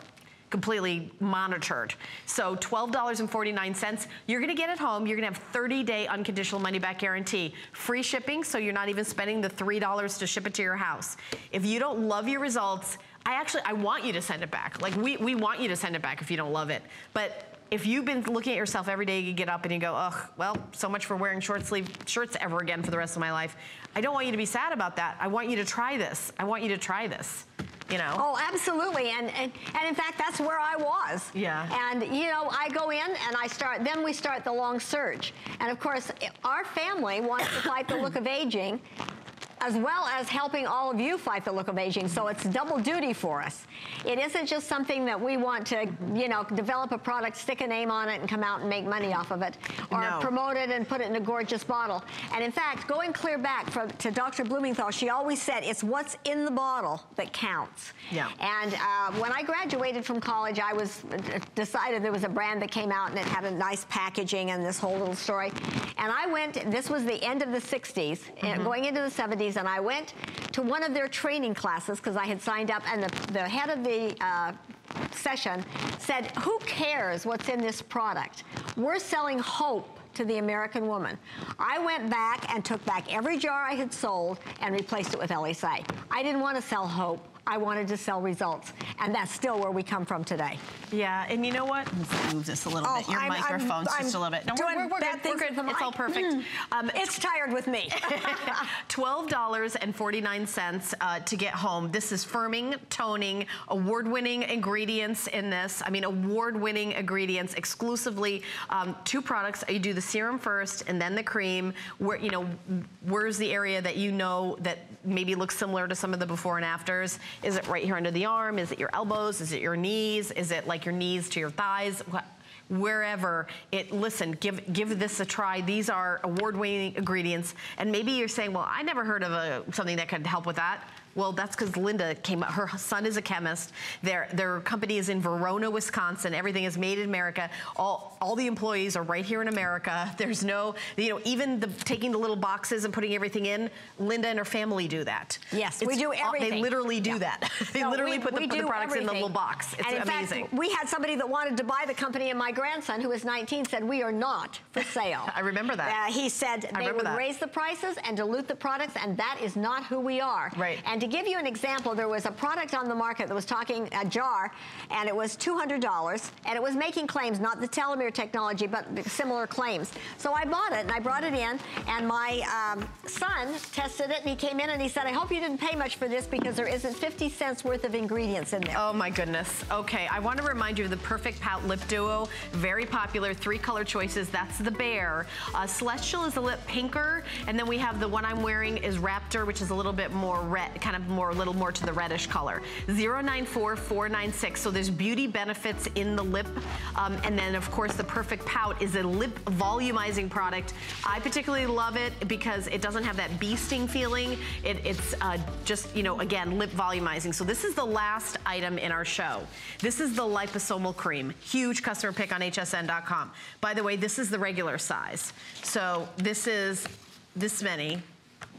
completely monitored. So $12.49, you're gonna get it home. You're gonna have 30-day unconditional money-back guarantee. Free shipping, so you're not even spending the $3 to ship it to your house. If you don't love your results, I actually, I want you to send it back. Like, we, we want you to send it back if you don't love it. But if you've been looking at yourself every day, you get up and you go, ugh, well, so much for wearing short sleeve shirts ever again for the rest of my life. I don't want you to be sad about that. I want you to try this. I want you to try this, you know? Oh, absolutely. And, and and in fact, that's where I was. Yeah. And you know, I go in and I start. Then we start the long surge. And of course, our family wants to fight the look of aging. As well as helping all of you fight the look of aging. So it's double duty for us. It isn't just something that we want to, you know, develop a product, stick a name on it, and come out and make money off of it, or No. promote it and put it in a gorgeous bottle. And in fact, going clear back from, to Dr. Blumenthal, she always said it's what's in the bottle that counts. Yeah. And uh, when I graduated from college, I was uh, decided there was a brand that came out and it had a nice packaging and this whole little story. And I went. This was the end of the '60s, and going into the '70s, and I went to one of their training classes because I had signed up, and the, the head of the uh, session said, "Who cares what's in this product? We're selling hope." To the American woman. I went back and took back every jar I had sold and replaced it with Elysee. I didn't want to sell hope. I wanted to sell results. And that's still where we come from today. Yeah, and you know what? Let's move this a little Oh, bit. Your I'm- I'm- microphone's just a I'm little bit. No, we're, we're, we're good. We're good. It's all perfect. Mm. Um, It's tired with me. $12.49 uh, to get home. This is firming, toning, award-winning ingredients in this. I mean, award-winning ingredients exclusively. Um, two products. You do the serum first and then the cream. Where you know, where's the area that you know that maybe looks similar to some of the before and afters? Is it right here under the arm? Is it your elbows? Is it your knees? Is it like your knees to your thighs? What? wherever it listen give give this a try these are award-winning ingredients and maybe you're saying well i never heard of a something that could help with that well that's because linda came up. her son is a chemist their their company is in verona wisconsin everything is made in america all all the employees are right here in america there's no you know even the taking the little boxes and putting everything in linda and her family do that Yes, we do everything. they literally do Yeah. that they No, literally we- put the, put the products in the little box it's and in amazing Fact, we had somebody that wanted to buy the company, and my grandson, who was 19, said, "We are not for sale." I remember that. Uh, he said they would that. raise the prices and dilute the products, and that is not who we are. Right. And to give you an example, there was a product on the market that was talking a jar, and it was $200, and it was making claims, not the telomere technology, but similar claims. So I bought it, and I brought it in, and my um, son tested it, and he came in and he said, "I hope you didn't pay much for this because there isn't 50 cents worth of ingredients in there." Oh my goodness. Okay, I want to remind you of the Perfect Pout Lip Duo. Very popular, three color choices. That's the bear. Uh, Celestial is a lip pinker, and then we have the one I'm wearing is Raptor, which is a little bit more red, kind of more, a little more to the reddish color. 094496. So there's beauty benefits in the lip, um, and then of course the Perfect Pout is a lip volumizing product. I particularly love it because it doesn't have that bee sting feeling. It, it's uh, just you know again lip volumizing. So this is the last item in our show. This is the liposomal cream. Huge customer pick on hsn.com. By the way, this is the regular size. So this is this many,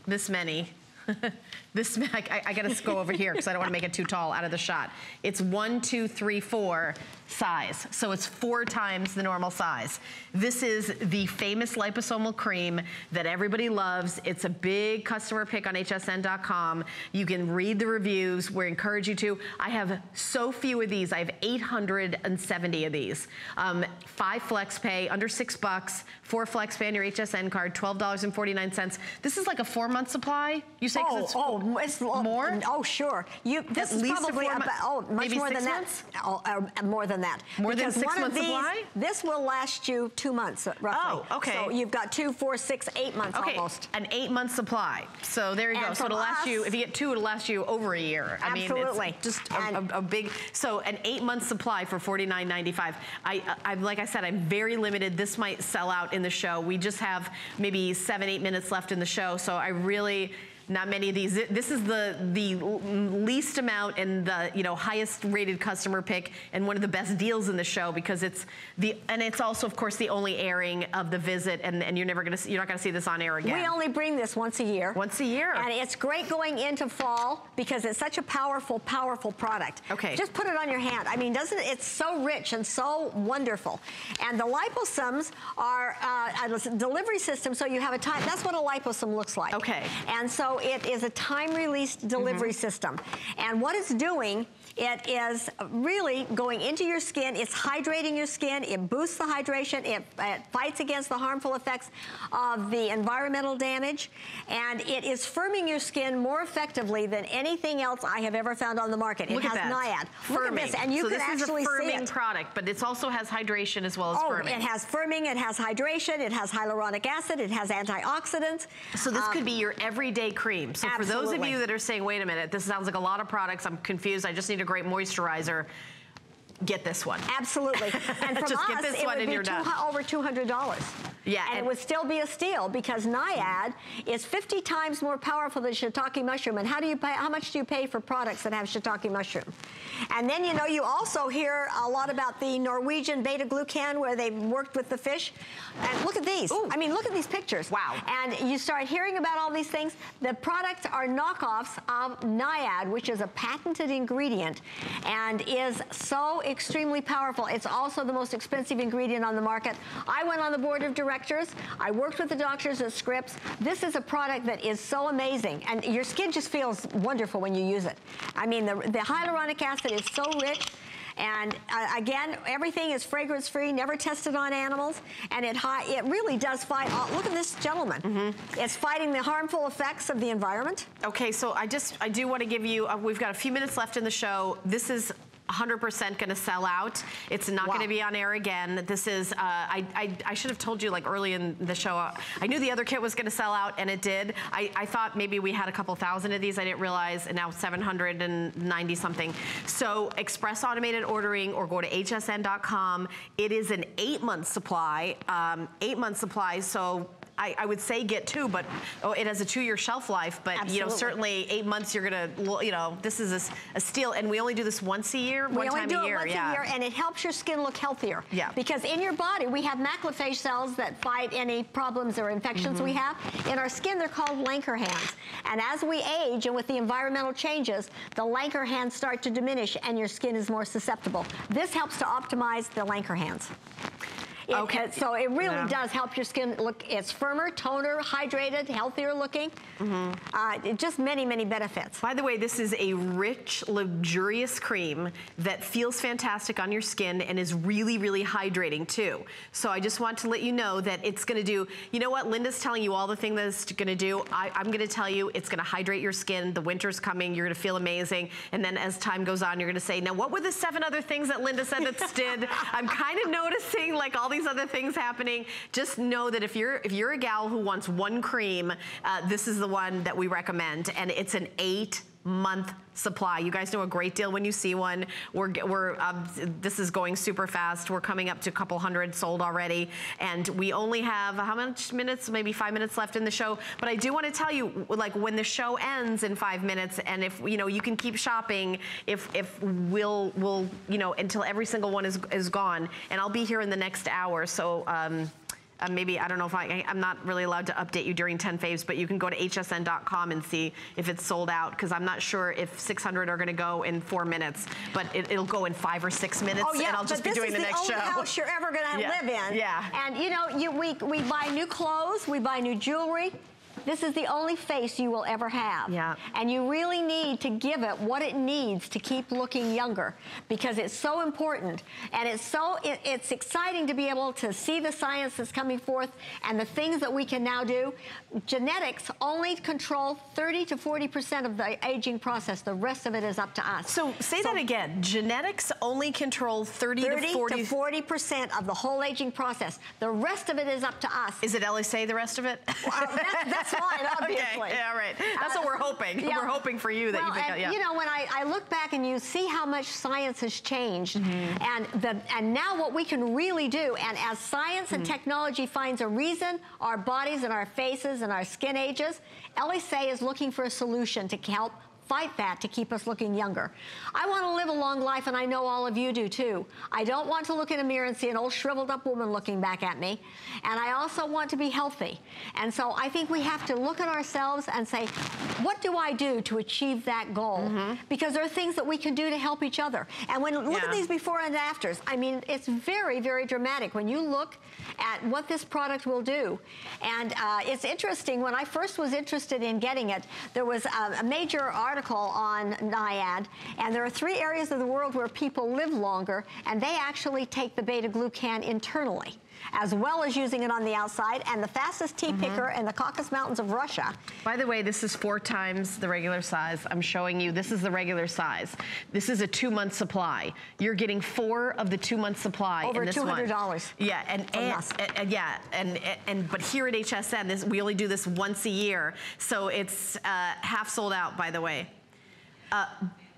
this many. this I, I gotta go over here because I don't want to make it too tall out of the shot. It's one, two, three, four size. So it's four times the normal size. This is the famous liposomal cream that everybody loves. It's a big customer pick on hsn.com. You can read the reviews. We encourage you to. I have so few of these. I have 870 of these. Um, five flex pay, under six bucks, four flex pay on your HSN card, $12.49. This is like a four month supply. You say Oh, it's oh, it's more? Oh, sure. You. This At is probably about, oh, much maybe more six than months? that. Oh, uh, more than than that. More than Because six one of months these, supply? This will last you two months, uh, roughly. Oh, okay. So you've got two, four, six, eight months Okay, almost. an eight month supply. So there you go. So it'll from last you, if you get two, it'll last you over a year. I mean, Absolutely. it's just a, a- a big, so an eight month supply for $49.95. I, I, like I said, I'm very limited. This might sell out in the show. We just have maybe seven, eight minutes left in the show. So I really, not many of these. This is the the least amount and the you know highest rated customer pick and one of the best deals in the show because it's the and it's also of course the only airing of the visit and, and you're never gonna see, you're not gonna see this on air again. We only bring this once a year. Once a year. And it's great going into fall because it's such a powerful, powerful product. Okay. Just put it on your hand. I mean, doesn't? It's so rich and so wonderful. And the liposomes are uh, a delivery system, so you have a time. That's what a liposome looks like. Okay. And so it is a time-released delivery Mm-hmm. system. And what it's doing, it is really going into your skin. It's hydrating your skin. It boosts the hydration. It, it fights against the harmful effects of the environmental damage. And it is firming your skin more effectively than anything else I have ever found on the market. Look it has that. NIAD. Look at Firming. this. And you so can this is a firming product, but it also has hydration as well as Oh, firming. it has firming, it has hydration, it has hyaluronic acid, it has antioxidants. So this Um, could be your everyday cream. So for those of you that are saying, wait a minute, this sounds like a lot of products, I'm confused, I just need a great moisturizer, get this one. Absolutely. And from Just us, get this it one would and be you're done. two- over $200. Yeah, And, and- it would still be a steal because NIAD is 50 times more powerful than shiitake mushroom. And how do you pay, how much do you pay for products that have shiitake mushroom? And then, you know, you also hear a lot about the Norwegian beta glucan where they've worked with the fish. And look at these. I mean, look at these pictures. Wow. And you start hearing about all these things. The products are knockoffs of NIAD, which is a patented ingredient and is so extremely powerful. It's also the most expensive ingredient on the market. I went on the board of directors. I worked with the doctors at Scripps. This is a product that is so amazing, and your skin just feels wonderful when you use it. I mean, the, the hyaluronic acid is so rich. And uh, again, everything is fragrance free, never tested on animals, and it it really does fight. All, look at this gentleman. Mm-hmm. It's fighting the harmful effects of the environment. Okay, so I just, I do want to give you, uh, we've got a few minutes left in the show. This is 100% going to sell out. It's not Wow. going to be on air again. This is, uh, I, I, I should have told you like early in the show. Uh, I knew the other kit was going to sell out, and it did. I, I thought maybe we had a couple thousand of these. I didn't realize, and now 790 something. So express automated ordering or go to hsn.com. It is an eight month supply, um, eight month supply. So I, I would say get two, but oh, it has a two-year shelf life. But you know, certainly eight months, you're gonna, you know, this is a steal, and we only do this once a year, We one only time do a year. it once yeah. a year, and it helps your skin look healthier. Yeah. Because in your body, we have macrophage cells that fight any problems or infections we mm-hmm. have. In our skin, they're called Langerhans. And as we age and with the environmental changes, the Langerhans start to diminish, and your skin is more susceptible. This helps to optimize the Langerhans. It- Okay. uh, So it really Yeah. does help your skin look, it's firmer, toner, hydrated, healthier looking. Mm-hmm. Uh, just many, many benefits. By the way, this is a rich, luxurious cream that feels fantastic on your skin and is really, really hydrating too. So I just want to let you know that it's gonna do, you know what, Linda's telling you all the thing that it's gonna do. I, I'm gonna tell you it's gonna hydrate your skin. The winter's coming, you're gonna feel amazing. And then as time goes on, you're gonna say, now what were the seven other things that Linda said that did? I'm kind of noticing like all these other things happening. Just know that if you're if you're a gal who wants one cream, uh, this is the one that we recommend, and it's an eight month supply. You guys know a great deal when you see one. We're, we're um, this is going super fast. We're coming up to a couple hundred sold already. And we only have how much minutes? Maybe five minutes left in the show. But I do want to tell you, like when the show ends in five minutes and if, you know, you can keep shopping if, if we'll, we'll, you know, until every single one is, is gone. And I'll be here in the next hour. So, um, uh, maybe, I don't know if I, I'm not really allowed to update you during 10 faves, but you can go to hsn.com and see if it's sold out, because I'm not sure if 600 are gonna go in four minutes, but it, it'll go in five or six minutes, Oh yeah, and I'll just be this doing is the next only house you're ever going to Yeah, live in. yeah. And you know, you we we buy new clothes, we buy new jewelry. This is the only face you will ever have. Yeah. And you really need to give it what it needs to keep looking younger because it's so important and it's so it, it's exciting to be able to see the science that's coming forth and the things that we can now do. Genetics only control 30 to 40 percent of the aging process. The rest of it is up to us. So say that again. Genetics only control 30, 30 to 40. to 40 percent of the whole aging process. The rest of it is up to us. Is it Ellie say the rest of it? Well, that, that's fine, obviously. okay, yeah, right. That's what we're hoping. Yeah. We're hoping for you that well, you and, yeah. you know, when I, I look back and you see how much science has changed, Mm-hmm. and the and now what we can really do, and as science and Mm-hmm. technology finds a reason our bodies and our faces and our skin ages, Elysee is looking for a solution to help fight that to keep us looking younger. I want to live a long life, and I know all of you do too. I don't want to look in a mirror and see an old shriveled up woman looking back at me. And I also want to be healthy. And so I think we have to look at ourselves and say, what do I do to achieve that goal? Because there are things that we can do to help each other. And when look at these before and afters, I mean, it's very, very dramatic when you look at what this product will do. And uh, it's interesting, when I first was interested in getting it, there was a, a major article on NIAD, and there are three areas of the world where people live longer, and they actually take the beta glucan internally. As well as using it on the outside, and the fastest tea picker in the Caucasus Mountains of Russia. By the way, this is four times the regular size. I'm showing you, this is the regular size. This is a two-month supply. You're getting four of the two-month supply Over in this one. $200 Yeah, and, and, and- and yeah, and, and, and- but here at HSN, this, we only do this once a year, so it's uh, half sold out, by the way. Uh,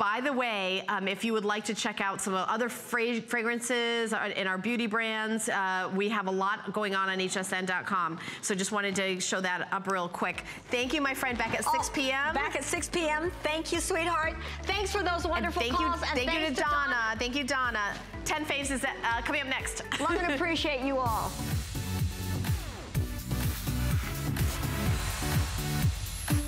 by the way, um, if you would like to check out some other fra- fragrances in our beauty brands, uh, we have a lot going on on hsn.com. So just wanted to show that up real quick. Thank you, my friend, back at 6 Oh, p.m. Back at 6 p.m. Thank you, sweetheart. Thanks for those And wonderful thank you, and thank you to thanks Donna. Thank you, Donna. 10 faves uh, coming up next. Love and appreciate you all.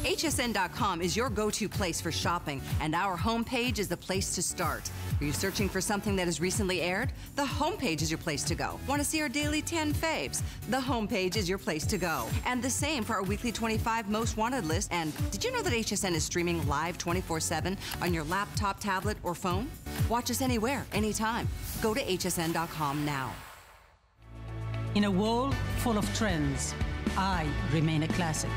HSN.com is your go to place for shopping, and our homepage is the place to start. Are you searching for something that has recently aired? The homepage is your place to go. Want to see our daily 10 faves? The homepage is your place to go. And the same for our weekly 25 most wanted list. And did you know that HSN is streaming live 24 7 on your laptop, tablet, or phone? Watch us anywhere, anytime. Go to hsn.com now. In a world full of trends, I remain a classic.